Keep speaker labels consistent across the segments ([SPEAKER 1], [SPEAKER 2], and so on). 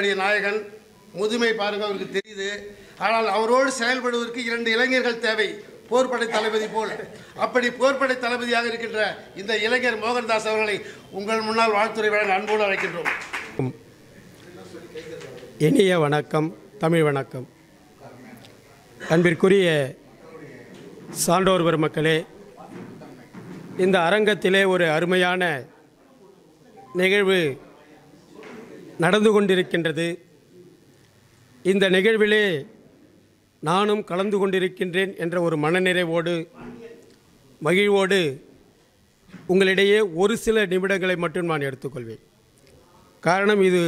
[SPEAKER 1] விளையாடிய நாயகன் முதுமை பாருங்க அவருக்கு தெரியுது. ஆனால் அவரோடு செயல்படுவதற்கு இரண்டு இளைஞர்கள் தேவை போர்படை தளபதி போல். அப்படி போர்ப்படை தளபதியாக இருக்கின்ற இந்த இளைஞர் மோகன்தாஸ் அவர்களை உங்கள் முன்னால் வாழ்த்துறை வழங்க அன்போடு அழைக்கின்றோம்.
[SPEAKER 2] இனிய வணக்கம் தமிழ் வணக்கம். அன்பிற்குரிய சான்றோர் பெருமக்களே இந்த அரங்கத்திலே ஒரு அருமையான நிகழ்வு நடந்து கொண்டிருக்கின்றது. இந்த நிகழ்விலே நானும் கலந்து கொண்டிருக்கின்றேன் என்ற ஒரு மனநிறைவோடு மகிழ்வோடு உங்களிடையே ஒரு சில நிமிடங்களை மட்டும் நான் எடுத்துக்கொள்வேன். காரணம் இது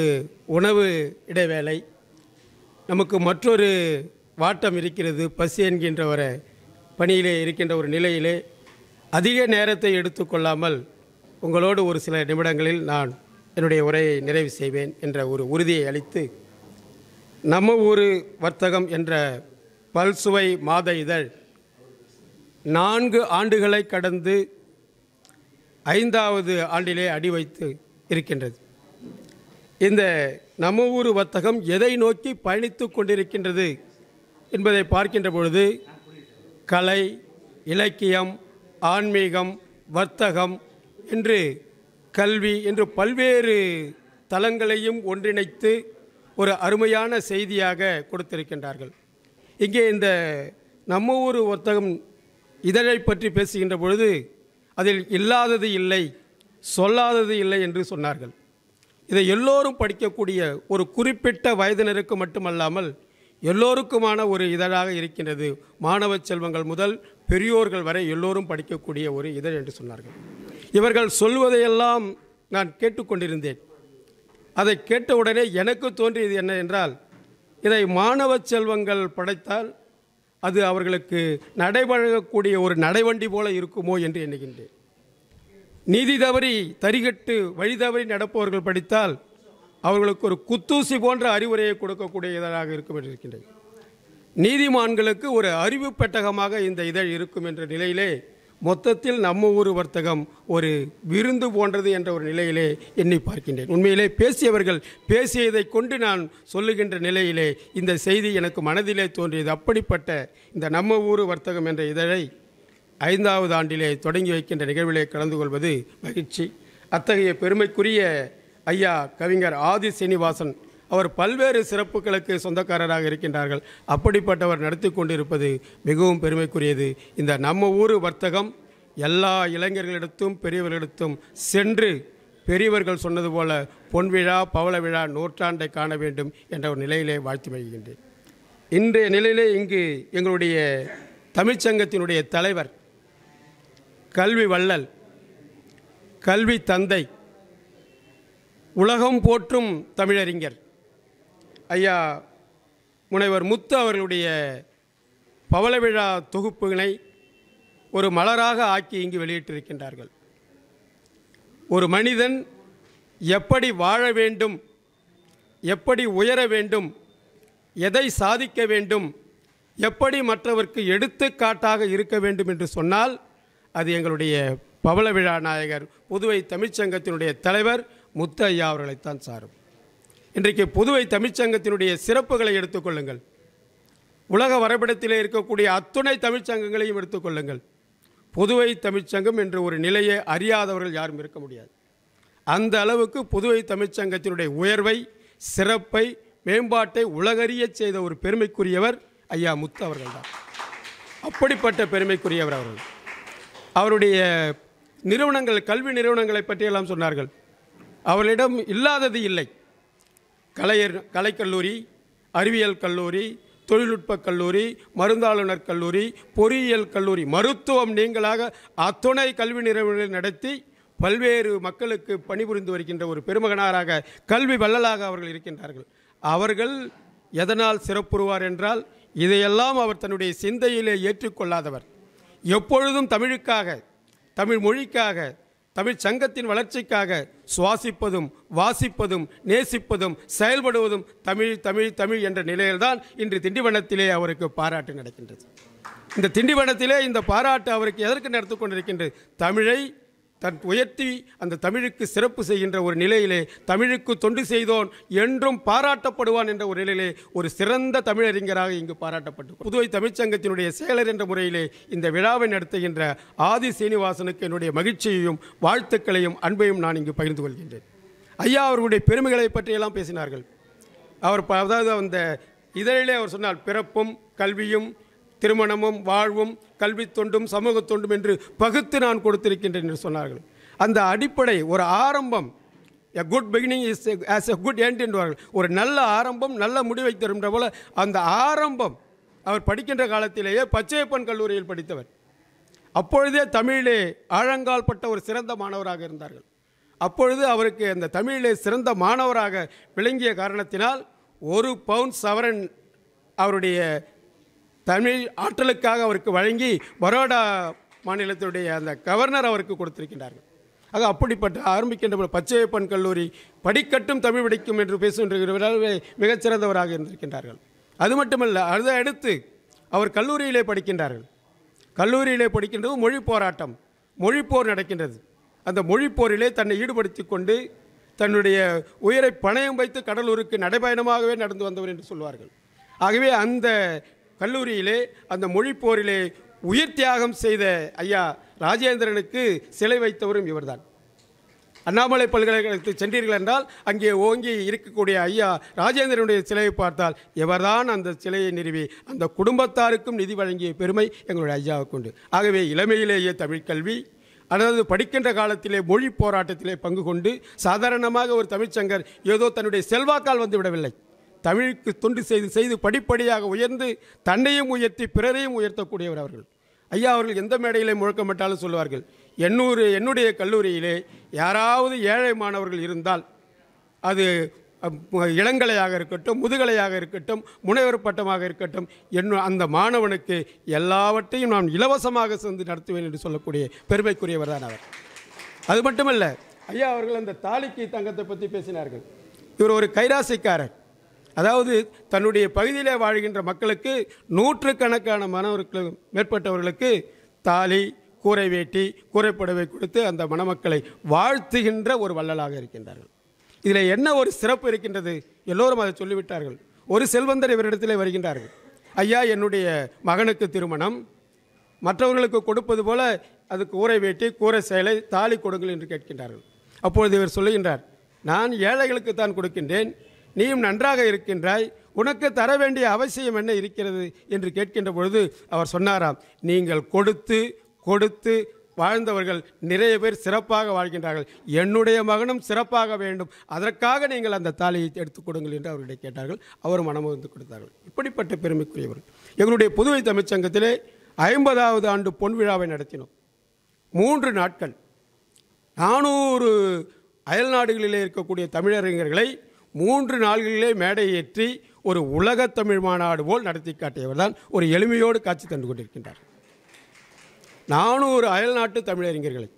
[SPEAKER 2] உணவு இடைவேளை. நமக்கு மற்றொரு வாட்டம் இருக்கிறது பசி என்கின்ற ஒரு பணியிலே இருக்கின்ற ஒரு நிலையிலே அதிக நேரத்தை எடுத்துக்கொள்ளாமல் உங்களோடு ஒரு சில நிமிடங்களில் நான் என்னுடைய உரையை நிறைவு செய்வேன் என்ற ஒரு உறுதியை அளித்து நம்ம ஊர் வர்த்தகம் என்ற பல்சுவை மாத இதழ் நான்கு ஆண்டுகளை கடந்து ஐந்தாவது ஆண்டிலே அடி வைத்து இருக்கின்றது. இந்த நம்ம ஊர் வர்த்தகம் எதை நோக்கி பயணித்து கொண்டிருக்கின்றது என்பதை பார்க்கின்ற பொழுது கலை இலக்கியம் ஆன்மீகம் வர்த்தகம் என்று கல்வி என்று பல்வேறு தளங்களையும் ஒன்றிணைத்து ஒரு அருமையான செய்தியாக கொடுத்திருக்கின்றார்கள். இங்கே இந்த நம்ம ஊர் வர்த்தகம் இதழை பற்றி பேசுகின்ற பொழுது அதில் இல்லாதது இல்லை சொல்லாதது இல்லை என்று சொன்னார்கள். இதை எல்லோரும் படிக்கக்கூடிய ஒரு குறிப்பிட்ட வயதினருக்கு மட்டுமல்லாமல் எல்லோருக்குமான ஒரு இதழாக இருக்கின்றது. மாணவ செல்வங்கள் முதல் பெரியோர்கள் வரை எல்லோரும் படிக்கக்கூடிய ஒரு இதழ் என்று சொன்னார்கள். இவர்கள் சொல்வதையெல்லாம் நான் கேட்டுக்கொண்டிருந்தேன். அதை கேட்டவுடனே எனக்கு தோன்றியது என்ன என்றால் இதை மாணவ செல்வங்கள் படைத்தால் அது அவர்களுக்கு நடைபழகக்கூடிய ஒரு நடைவண்டி போல இருக்குமோ என்று எண்ணுகின்றேன். நீதி தவறி தரிகட்டு வழி தவறி நடப்பவர்கள் படித்தால் அவர்களுக்கு ஒரு குத்தூசி போன்ற அறிவுரையை கொடுக்கக்கூடிய இதழாக இருக்கும் என்று இருக்கின்றேன். நீதிமான்களுக்கு ஒரு அறிவு பெட்டகமாக இந்த இதழ் இருக்கும் என்ற நிலையிலே மொத்தத்தில் நம்ம ஊர் வர்த்தகம் ஒரு விருந்து போன்றது என்ற ஒரு நிலையிலே எண்ணி பார்க்கின்றேன். உண்மையிலே பேசியவர்கள் பேசியதை கொண்டு நான் சொல்லுகின்ற நிலையிலே இந்த செய்தி எனக்கு மனதிலே தோன்றியது. அப்படிப்பட்ட இந்த நம்ம ஊர் வர்த்தகம் என்ற இதழை ஐந்தாவது ஆண்டிலே தொடங்கி வைக்கின்ற நிகழ்விலே கலந்து கொள்வது மகிழ்ச்சி. அத்தகைய பெருமைக்குரிய ஐயா கவிஞர் ஆதி சீனிவாசன் அவர் பல்வேறு சிறப்புகளுக்கு சொந்தக்காரராக இருக்கின்றார்கள். அப்படிப்பட்டவர் நடத்தி கொண்டிருப்பது மிகவும் பெருமைக்குரியது. இந்த நம்ம ஊர் வர்த்தகம் எல்லா இளைஞர்களிடத்தும் பெரியவர்களிடத்தும் சென்று பெரியவர்கள் சொன்னது போல பொன்விழா பவள விழா நூற்றாண்டை காண வேண்டும் என்ற ஒரு நிலையிலே வாழ்த்து மகிழ்கின்றேன். இன்றைய நிலையிலே இங்கு எங்களுடைய தமிழ்ச்சங்கத்தினுடைய தலைவர் கல்வி வள்ளல் கல்வி தந்தை உலகம் போற்றும் தமிழறிஞர் ஐயா முனைவர் முத்து அவர்களுடைய பவள விழா தொகுப்புகளை ஒரு மலராக ஆக்கி இங்கு வெளியிட்டிருக்கின்றார்கள். ஒரு மனிதன் எப்படி வாழ வேண்டும் எப்படி உயர வேண்டும் எதை சாதிக்க வேண்டும் எப்படி மற்றவர்க்கு எடுத்துக்காட்டாக இருக்க வேண்டும் என்று சொன்னால் அது எங்களுடைய பவள விழா நாயகர் புதுவை தமிழ்ச்சங்கத்தினுடைய தலைவர் முத்து ஐயா அவர்களைத்தான் சாரும். இன்றைக்கு புதுவை தமிழ்ச்சங்கத்தினுடைய சிறப்புகளை எடுத்துக்கொள்ளுங்கள். உலக வரைபடத்திலே இருக்கக்கூடிய அத்துணை தமிழ்ச்சங்கங்களையும் எடுத்துக்கொள்ளுங்கள். புதுவை தமிழ்ச்சங்கம் என்ற ஒரு நிலையை அறியாதவர்கள் யாரும் இருக்க முடியாது. அந்த அளவுக்கு புதுவை தமிழ்ச்சங்கத்தினுடைய உயர்வை சிறப்பை மேம்பாட்டை உலகறியச் செய்த ஒரு பெருமைக்குரியவர் ஐயா முத்து அவர்கள்தான் அப்படிப்பட்ட பெருமைக்குரியவர் அவர்கள். அவருடைய நிறுவனங்கள் கல்வி நிறுவனங்களை பற்றியெல்லாம் சொன்னார்கள். அவர்களிடம் இல்லாதது இல்லை. கலையர் கலைக்கல்லூரி அறிவியல் கல்லூரி தொழில்நுட்பக் கல்லூரி மருந்தாளுநர் கல்லூரி பொறியியல் கல்லூரி மருத்துவம் நீங்களாக அத்துணை கல்வி நிறுவனங்களை நடத்தி பல்வேறு மக்களுக்கு பணிபுரிந்து வருகின்ற ஒரு பெருமகனாராக கல்வி வள்ளலாக அவர்கள் இருக்கின்றார்கள். அவர்கள் எதனால் சிறப்புறுவார் என்றால் இதையெல்லாம் அவர் தன்னுடைய சிந்தையிலே ஏற்றுக்கொள்ளாதவர். எப்பொழுதும் தமிழுக்காக தமிழ் மொழிக்காக தமிழ் சங்கத்தின் வளர்ச்சிக்காக சுவாசிப்பதும் வாசிப்பதும் நேசிப்பதும் செயல்படுவதும் தமிழ் தமிழ் தமிழ் என்ற நிலையில்தான் இன்று திண்டிவனத்திலே அவருக்கு பாராட்டு நடக்கின்றது. இந்த திண்டிவனத்திலே இந்த பாராட்டு அவருக்கு எதற்கு நடத்து கொண்டிருக்கின்றது? தமிழை தன் உயர்த்தி அந்த தமிழுக்கு சிறப்பு செய்கின்ற ஒரு நிலையிலே தமிழுக்கு தொண்டு செய்தோன் என்றும் பாராட்டப்படுவான் என்ற ஒரு நிலையிலே ஒரு சிறந்த தமிழறிஞராக இங்கு பாராட்டப்பட்டு புதுவை தமிழ்ச்சங்கத்தினுடைய செயலர் என்ற முறையிலே இந்த விழாவை நடத்துகின்ற ஆதி சீனிவாசனுக்கு என்னுடைய மகிழ்ச்சியையும் வாழ்த்துக்களையும் அன்பையும் நான் இங்கு பகிர்ந்து கொள்கின்றேன். ஐயா அவர்களுடைய பெருமைகளை பற்றியெல்லாம் பேசினார்கள். அவர் ப- அதாவது அந்த இதழிலே அவர் சொன்னால் பிறப்பும் கல்வியும் திருமணமும் வாழ்வும் கல்வி தொண்டும் சமூக தொண்டும் என்று பகுத்து நான் கொடுத்திருக்கின்றேன் என்று சொன்னார்கள். அந்த அடிப்படை ஒரு ஆரம்பம் a good beginning is as a good end என்பார்கள் ஒரு நல்ல ஆரம்பம் நல்ல முடிவை தருகின்ற போல அந்த ஆரம்பம் அவர் படிக்கின்ற காலத்திலேயே பச்சையப்பன் கல்லூரியில் படித்தவர். அப்பொழுதே தமிழிலே ஆழங்கால் பட்ட ஒரு சிறந்த மாணவராக இருந்தார்கள். அப்பொழுது அவருக்கு அந்த தமிழிலே சிறந்த மாணவராக விளங்கிய காரணத்தினால் ஒரு பவுண்ட் சவரன் அவருடைய தமிழ் ஆற்றலுக்காக அவருக்கு வழங்கி பரோடா மாநிலத்துடைய அந்த கவர்னர் அவருக்கு கொடுத்திருக்கின்றார்கள். ஆக அப்படிப்பட்ட ஆரம்பிக்கின்ற பச்சையப்பன் கல்லூரி படிக்கட்டும் தமிழ் படிக்கும் என்று பேசுகின்றவர்கள் மிகச்சிறந்தவராக இருந்திருக்கின்றார்கள். அது மட்டுமல்ல அதை அடுத்து அவர் கல்லூரியிலே படிக்கின்றார்கள். கல்லூரியிலே படிக்கின்றது மொழி போராட்டம். மொழிப்போர் நடக்கின்றது. அந்த மொழிப்போரிலே தன்னை ஈடுபடுத்தி கொண்டு தன்னுடைய உயிரை பணயம் வைத்து கடலூருக்கு நடைபயணமாகவே நடந்து வந்தவர் என்று சொல்வார்கள். ஆகவே அந்த கல்லூரியிலே அந்த மொழிப்போரிலே உயிர் தியாகம் செய்த ஐயா ராஜேந்திரனுக்கு சிலை வைத்தவரும் இவர்தான். அண்ணாமலை பல்கலைக்கழகத்தில் சென்றீர்கள் என்றால் அங்கே ஓங்கி இருக்கக்கூடிய ஐயா ராஜேந்திரனுடைய சிலையை பார்த்தால் இவர்தான் அந்த சிலையை நிறுவி அந்த குடும்பத்தாருக்கும் நிதி வழங்கிய பெருமை எங்களுடைய ஐயாவுக்கு உண்டு. ஆகவே இளமையிலேயே தமிழ்க்கல்வி அதாவது படிக்கின்ற காலத்திலே மொழி போராட்டத்திலே பங்கு கொண்டு சாதாரணமாக ஒரு தமிழ்ச்சங்கர் ஏதோ தன்னுடைய செல்வாக்கால் வந்து விடவில்லை. தமிழுக்கு தொண்டு செய்து செய்து படிப்படியாக உயர்ந்து தன்னையும் உயர்த்தி பிறரையும் உயர்த்தக்கூடியவர் அவர்கள். ஐயா அவர்கள் எந்த மேடையிலே முழக்கப்பட்டாலும் சொல்லுவார்கள் எண்ணூறு என்னுடைய கல்லூரியிலே யாராவது ஏழை மாணவர்கள் இருந்தால் அது இளங்கலையாக இருக்கட்டும் முதுகலையாக இருக்கட்டும் முனைவர் பட்டமாக இருக்கட்டும் என் அந்த மாணவனுக்கு எல்லாவற்றையும் நான் இலவசமாக சென்று நடத்துவேன் என்று சொல்லக்கூடிய பெருமைக்குரியவர் தான் அவர். அது மட்டுமல்ல ஐயா அவர்கள் அந்த தாலிக்கு தங்கத்தை பற்றி பேசினார்கள். இவர் ஒரு கைராசிக்காரர். அதாவது தன்னுடைய பகுதியிலே வாழ்கின்ற மக்களுக்கு நூற்றுக்கணக்கான மாணவர்களுக்கு மேற்பட்டவர்களுக்கு தாலி கூரை வேட்டி கூரைப்புடவை கொடுத்து அந்த மணமக்களை வாழ்த்துகின்ற ஒரு வள்ளலாக இருக்கின்றார்கள். இதில் என்ன ஒரு சிறப்பு இருக்கின்றது? எல்லோரும் அதை சொல்லிவிட்டார்கள். ஒரு செல்வந்தர் இவரிடத்திலே வருகின்றார்கள். ஐயா என்னுடைய மகனுக்கு திருமணம். மற்றவர்களுக்கு கொடுப்பது போல அது கூரை வேட்டி கூரை செயலை தாலி கொடுங்கள் என்று கேட்கின்றார்கள். அப்பொழுது இவர் சொல்லுகின்றார் நான் ஏழைகளுக்கு தான் கொடுக்கின்றேன். நீயும் நன்றாக இருக்கின்றாய். உனக்கு தர வேண்டிய அவசியம் என்ன இருக்கிறது? என்று கேட்கின்ற பொழுது அவர் சொன்னாராம் நீங்கள் கொடுத்து கொடுத்து வாழ்ந்தவர்கள் நிறைய பேர் சிறப்பாக வாழ்கின்றார்கள். என்னுடைய மகனும் சிறப்பாக வேண்டும். அதற்காக நீங்கள் அந்த தாலியை எடுத்துக் கொடுங்கள் என்று அவர்களிடம் கேட்டார்கள். அவர் மனமுகந்து கொடுத்தார்கள். இப்படிப்பட்ட பெருமைக்குரியவர்கள். எங்களுடைய புதுவை தமிழ்ச்சங்கத்திலே ஐம்பதாவது ஆண்டு பொன் விழாவை நடத்தினோம். மூன்று நாட்கள். நானூறு அயல்நாடுகளிலே இருக்கக்கூடிய தமிழறிஞர்களை மூன்று நாள்களிலே மேடை ஏற்றி ஒரு உலகத் தமிழ் மாநாடு போல் நடத்தி காட்டியவர் தான் ஒரு எளிமையோடு காட்சி தந்து கொண்டிருக்கின்றார். நானூறு அயல் நாட்டு தமிழறிஞர்களை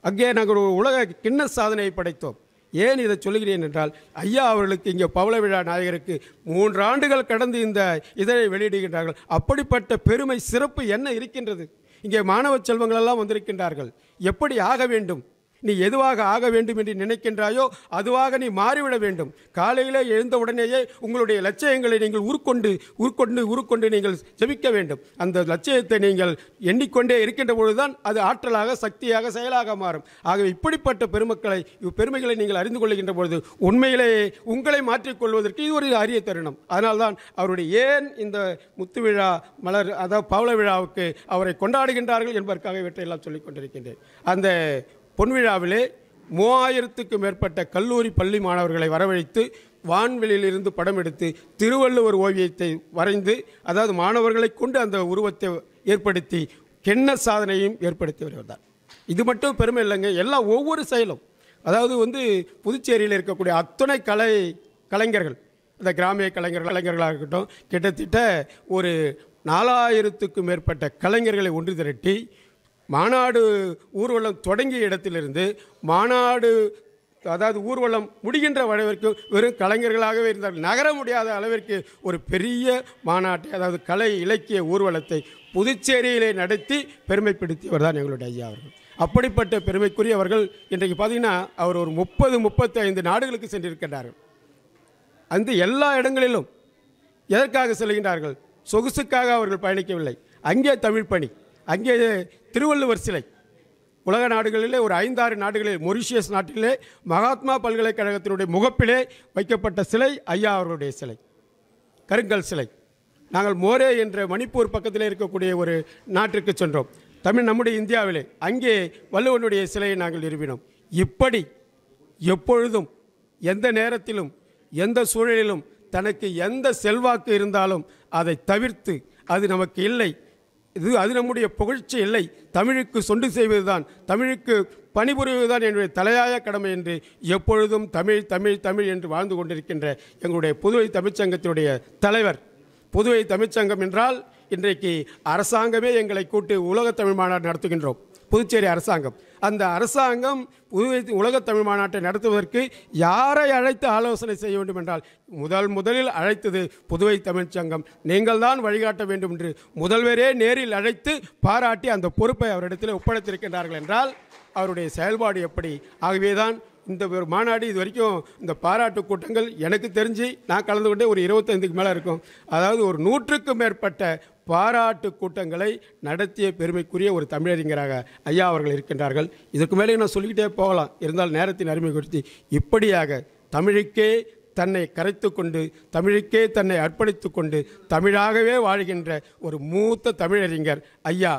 [SPEAKER 2] அங்கே நாங்கள் ஒரு உலக கிண்ண சாதனையை படைத்தோம். ஏன் இதை சொல்லுகிறேன் என்றால் ஐயா அவர்களுக்கு இங்கே பவள விழா நாயகருக்கு மூன்று ஆண்டுகள் கடந்து இந்த இதழை வெளியிடுகின்றார்கள். அப்படிப்பட்ட பெருமை சிறப்பு என்ன இருக்கின்றது? இங்கே மாணவ செல்வங்களெல்லாம் வந்திருக்கின்றார்கள். எப்படி ஆக வேண்டும்? நீ எதுவாக ஆக வேண்டும் என்று நினைக்கின்றாயோ அதுவாக நீ மாறிவிட வேண்டும். காலையிலே எழுந்த உடனேயே உங்களுடைய லட்சியங்களை நீங்கள் உருக்கொண்டு உருக்கொண்டு உருக்கொண்டு நீங்கள் ஜெபிக்க வேண்டும். அந்த லட்சியத்தை நீங்கள் எண்ணிக்கொண்டே இருக்கின்ற பொழுதுதான் அது ஆற்றலாக சக்தியாக செயலாக மாறும். ஆகவே இப்படிப்பட்ட பெருமக்களை பெருமைகளை நீங்கள் அறிந்து கொள்கின்ற பொழுது உண்மையிலேயே உங்களை மாற்றிக்கொள்வதற்கு இது ஒரு அரிய தருணம். அதனால்தான் அவருடைய ஏன் இந்த முத்து விழா மலர் அதாவது பவள விழாவுக்கு அவரை கொண்டாடுகின்றார்கள் என்பதற்காக இவற்றையெல்லாம் சொல்லிக் கொண்டிருக்கின்றேன் அந்த பொன்விழாவிலே மூவாயிரத்துக்கும் மேற்பட்ட கல்லூரி பள்ளி மாணவர்களை வரவழைத்து வான்வெளியிலிருந்து படம் எடுத்து திருவள்ளுவர் ஓவியத்தை வரைந்து அதாவது மாணவர்களை கொண்டு அந்த உருவத்தை ஏற்படுத்தி கென்ன சாதனையும் ஏற்படுத்தி வருகிறார். இது மட்டும் பெருமை இல்லைங்க எல்லாம் ஒவ்வொரு செயலும். அதாவது வந்து புதுச்சேரியில் இருக்கக்கூடிய அத்துணை கலை கலைஞர்கள் இந்த கிராமிய கலைஞர் கலைஞர்களாக இருக்கட்டும் கிட்டத்தட்ட ஒரு நாலாயிரத்துக்கும் மேற்பட்ட கலைஞர்களை ஒன்று திரட்டி மாநாடு ஊர்வலம் தொடங்கிய இடத்திலிருந்து மாநாடு அதாவது ஊர்வலம் முடிகின்ற அளவிற்கு வெறும் கலைஞர்களாகவே இருந்தார்கள் நகர முடியாத அளவிற்கு ஒரு பெரிய மாநாட்டை அதாவது கலை இலக்கிய ஊர்வலத்தை புதுச்சேரியிலே நடத்தி பெருமைப்படுத்தியவர் தான் எங்களுடைய ஐயா அவர்கள். அப்படிப்பட்ட பெருமைக்குரியவர்கள் இன்றைக்கு பார்த்தீங்கன்னா அவர் ஒரு முப்பது முப்பத்தி ஐந்து நாடுகளுக்கு சென்றிருக்கின்றார்கள். அந்த எல்லா இடங்களிலும் எதற்காக செல்கின்றார்கள்? சொகுசுக்காக அவர்கள் பயணிக்கவில்லை. அங்கே தமிழ் பணி. அங்கே திருவள்ளுவர் சிலை. உலக நாடுகளிலே ஒரு ஐந்தாறு நாடுகளில் மொரிஷியஸ் நாட்டிலே மகாத்மா பல்கலைக்கழகத்தினுடைய முகப்பிலே வைக்கப்பட்ட சிலை ஐயா அவர்களுடைய சிலை. கருங்கல் சிலை. நாங்கள் மோரே என்ற மணிப்பூர் பக்கத்தில் இருக்கக்கூடிய ஒரு நாட்டிற்கு சென்றோம். தமிழ் நம்முடைய இந்தியாவிலே. அங்கே வள்ளுவனுடைய சிலையை நாங்கள் நிறுவினோம். இப்படி எப்பொழுதும் எந்த நேரத்திலும் எந்த சூழலிலும் தனக்கு எந்த செல்வாக்கு இருந்தாலும் அதை தவிர்த்து அது நமக்கு இல்லை இது அது நம்முடைய புகழ்ச்சி இல்லை. தமிழுக்கு சொண்டு செய்வதுதான். தமிழுக்கு பணிபுரிவதுதான் என்னுடைய தலையாய கடமை என்று எப்பொழுதும் தமிழ் தமிழ் தமிழ் என்று வாழ்ந்து கொண்டிருக்கின்ற எங்களுடைய புதுவை தமிழ்ச்சங்கத்தினுடைய தலைவர். புதுவை தமிழ்ச்சங்கம் என்றால் இன்றைக்கு அரசாங்கமே எங்களை கூட்டு உலகத் தமிழ் மாநாடு நடத்துகின்றோம். புதுச்சேரி அரசாங்கம். அந்த அரசாங்கம் புதுவை உலகத் தமிழ் மாநாட்டை நடத்துவதற்கு யாரை அழைத்து ஆலோசனை செய்ய வேண்டும் என்றால் முதல் முதலில் அழைத்தது புதுவை தமிழ்ச்சங்கம் நீங்கள் தான் வழிகாட்ட வேண்டும் என்று முதல்வரே நேரில் அழைத்து பாராட்டி அந்த பொறுப்பை அவரிடத்தில் ஒப்படைத்திருக்கின்றார்கள் என்றால் அவருடைய செயல்பாடு எப்படி? ஆகவேதான் இந்த ஒரு மாநாடு இது வரைக்கும் இந்த பாராட்டு கூட்டங்கள் எனக்கு தெரிஞ்சு நான் கலந்து கொண்டே ஒரு இருபத்தைந்துக்கு மேலே இருக்கும். அதாவது ஒரு நூற்றுக்கும் மேற்பட்ட பாராட்டு கூட்டங்களை நடத்திய பெருமைக்குரிய ஒரு தமிழறிஞராக ஐயா அவர்கள் இருக்கின்றார்கள். இதுக்கு மேலே நான் சொல்லிக்கிட்டே போகலாம். இருந்தால் நேரத்தின் அருமை குறித்து இப்படியாக தமிழுக்கே தன்னை கரைத்து கொண்டு தமிழுக்கே தன்னை அர்ப்பணித்து கொண்டு தமிழாகவே வாழ்கின்ற ஒரு மூத்த தமிழறிஞர் ஐயா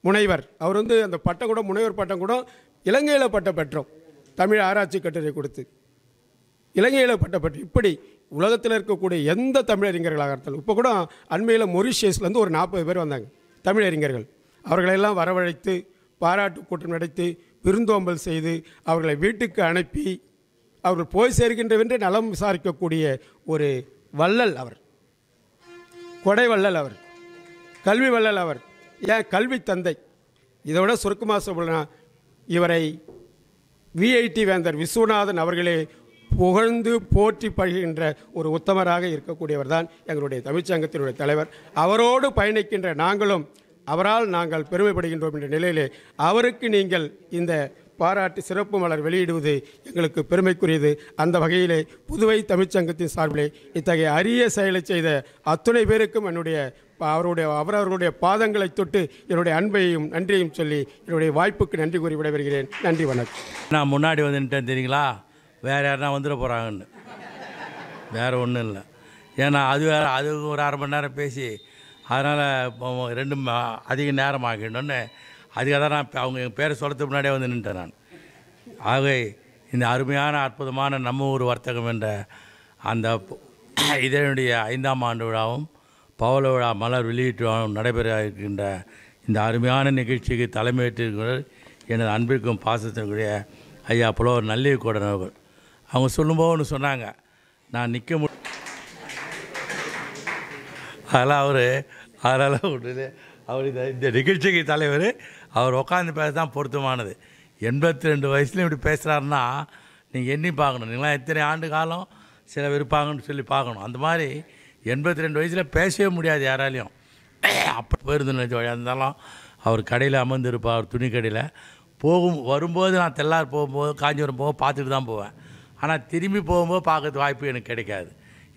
[SPEAKER 2] முனைவர். அவர் வந்து அந்த பட்டம் கூட முனைவர் பட்டம் கூட இலங்கையில் பட்டம் பெற்றோம். தமிழ் ஆராய்ச்சி கட்டுரை கொடுத்து. இலங்கையில் பட்டம் பெற்றோம் இப்படி உலகத்தில் இருக்கக்கூடிய எந்த தமிழறிஞர்களாக இருந்தாலும் இப்போ கூட அண்மையில் மொரிஷியஸ்லேருந்து ஒரு நாற்பது பேர் வந்தாங்க தமிழறிஞர்கள் அவர்களெல்லாம் வரவழைத்து பாராட்டு கூட்டம் நடத்தி விருந்தோம்பல் செய்து அவர்களை வீட்டுக்கு அனுப்பி அவர்கள் போய் சேர்கின்றவென்று நலம் விசாரிக்கக்கூடிய ஒரு வள்ளல் அவர். கொடை வள்ளல் அவர். கல்வி வள்ளல் அவர். ஏன் கல்வி தந்தை? இதை விட சுருக்கமாக சொல்லலாம் இவரை விஐடி வேந்தர் விஸ்வநாதன் அவர்களே புகழ்ந்து போற்றி பழகின்ற ஒரு உத்தமராக இருக்கக்கூடியவர் தான் எங்களுடைய தமிழ்ச்சங்கத்தினுடைய தலைவர். அவரோடு பயணிக்கின்ற நாங்களும் அவரால் நாங்கள் பெருமைப்படுகின்றோம் என்ற நிலையிலே அவருக்கு நீங்கள் இந்த பாராட்டு சிறப்பு மலர் வெளியிடுவது எங்களுக்கு பெருமைக்குரியது. அந்த வகையிலே புதுவை தமிழ்ச்சங்கத்தின் சார்பிலே இத்தகைய அரிய செயலை செய்த அத்துணை பேருக்கும் என்னுடைய அவருடைய அவரவர்களுடைய பாதங்களை தொட்டு என்னுடைய அன்பையும் நன்றியையும் சொல்லி என்னுடைய வாய்ப்புக்கு நன்றி கூறி விடைபெறுகிறேன். நன்றி வணக்கம்.
[SPEAKER 3] நான் முன்னாடி வந்துட்டேன் தெரியுங்களா? வேறு யாருனா வந்துட போகிறாங்கன்னு வேறு ஒன்றும் இல்லை. ஏன்னா அது வேறு அது ஒரு அரை மணி நேரம் பேசி அதனால் ரெண்டு அதிக நேரம் ஆகிடணுன்னு அதுக்காக தான் நான் அவங்க என் பேரை சொல்கிறதுக்கு முன்னாடியே வந்து நின்ட்டேன் நான். ஆகவே இந்த அருமையான அற்புதமான நம்ம ஊர் வர்த்தகம் என்ற அந்த இதனுடைய ஐந்தாம் ஆண்டு விழாவும் பவள விழா மலர் வெளியீட்டு விழாவும் நடைபெற இருக்கின்ற இந்த அருமையான நிகழ்ச்சிக்கு தலைமையேற்றிருக்கிற எனது அன்பிற்கும் பாசத்திற்குரிய ஐயா புலவர் நல்லியக்கூடன் அவர்கள். அவங்க சொல்லும்போது ஒன்று சொன்னாங்க. நான் நிற்க மு அதெல்லாம் அவர் அதனால் விட்டுது அவர் இந்த இந்த நிகழ்ச்சிக்கு தலைவர் அவர் உட்காந்து பேச தான் பொருத்தமானது. எண்பத்தி ரெண்டு வயசுலேயும் இப்படி பேசுகிறாருன்னா நீங்கள் எண்ணி பார்க்கணும். நீங்களாம் எத்தனை ஆண்டு காலம் சில இருப்பாங்கன்னு சொல்லி பார்க்கணும். அந்த மாதிரி எண்பத்தி ரெண்டு வயசில் பேசவே முடியாது யாராலையும். அப்போ போயிருந்து நினைச்ச வழியாக இருந்தாலும் அவர் கடையில் அமர்ந்திருப்பார் அவர் துணி கடையில் போகும் வரும்போது நான் தெல்லார் போகும்போது காஞ்சிபுரம் போக பார்த்துட்டு தான் போவேன். ஆனால் திரும்பி போகும்போது பார்க்கறது வாய்ப்பு எனக்கு கிடைக்காது.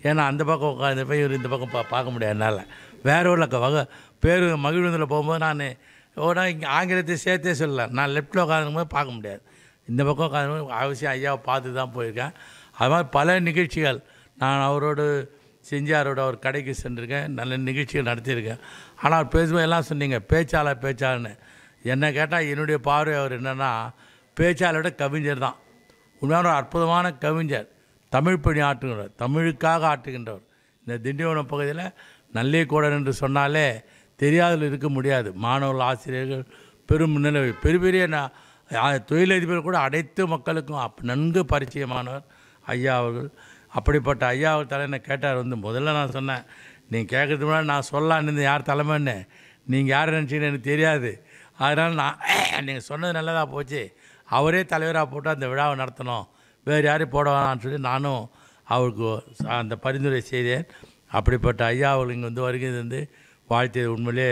[SPEAKER 3] ஏன்னா அந்த பக்கம் உட்காந்து போய் இவர் இந்த பக்கம் பா பார்க்க முடியாது என்னால். வேற ஒரு வகை பேர் மகிழ்வந்தில் போகும்போது நான் ஓடா இங்கே ஆங்கிலத்தை சேர்த்தே சொல்லலாம். நான் லெஃப்ட்டில் உட்காந்துக்கும்போது பார்க்க முடியாது. இந்த பக்கம் உட்காந்து அவசியம் ஐயாவை பார்த்து தான் போயிருக்கேன். அது மாதிரி பல நிகழ்ச்சிகள் நான் அவரோடு செஞ்சாரோட அவர் கடைக்கு சென்றிருக்கேன். நல்ல நிகழ்ச்சிகள் நடத்தியிருக்கேன். ஆனால் அவர் பேசும்போது எல்லாம் சொன்னீங்க பேச்சாளர் பேச்சாளர்னு. என்னை கேட்டால் என்னுடைய பார்வை அவர் என்னென்னா பேச்சாளரோட கவிஞர் தான். உண்மையான ஒரு அற்புதமான கவிஞர் தமிழ் பணி ஆற்றுகிறவர் தமிழுக்காக ஆற்றுகின்றவர். இந்த திண்டிவனம் பகுதியில் நல்லேக்கூடன் என்று சொன்னாலே தெரியாதல் இருக்க முடியாது. மாணவர்கள் ஆசிரியர்கள் பெரும் நிலவு பெரிய பெரிய தொழிலதிபர் கூட அனைத்து மக்களுக்கும் அப் நன்கு பரிச்சயமானவர் ஐயா அவர்கள். அப்படிப்பட்ட ஐயா அவர் தலைனை கேட்டார் வந்து முதல்ல நான் சொன்னேன் நீங்கள் கேட்கறதுக்கு முன்னாடி நான் சொல்லலான்னு இருந்தேன் யார் தலைமைன்னு. நீங்கள் யார் நினச்சிங்கன்னு எனக்கு தெரியாது. அதனால் நான் நீங்கள் சொன்னது நல்லதாக போச்சு. அவரே தலைவராக போட்டு அந்த விழாவை நடத்தணும். வேறு யாரும் போட வேணாம்னு சொல்லி நானும் அவருக்கு அந்த பரிந்துரை செய்தேன். அப்படிப்பட்ட ஐயா அவர்கள் இங்கே வந்து வருகிறது வந்து வாழ்த்தியது உண்மையிலே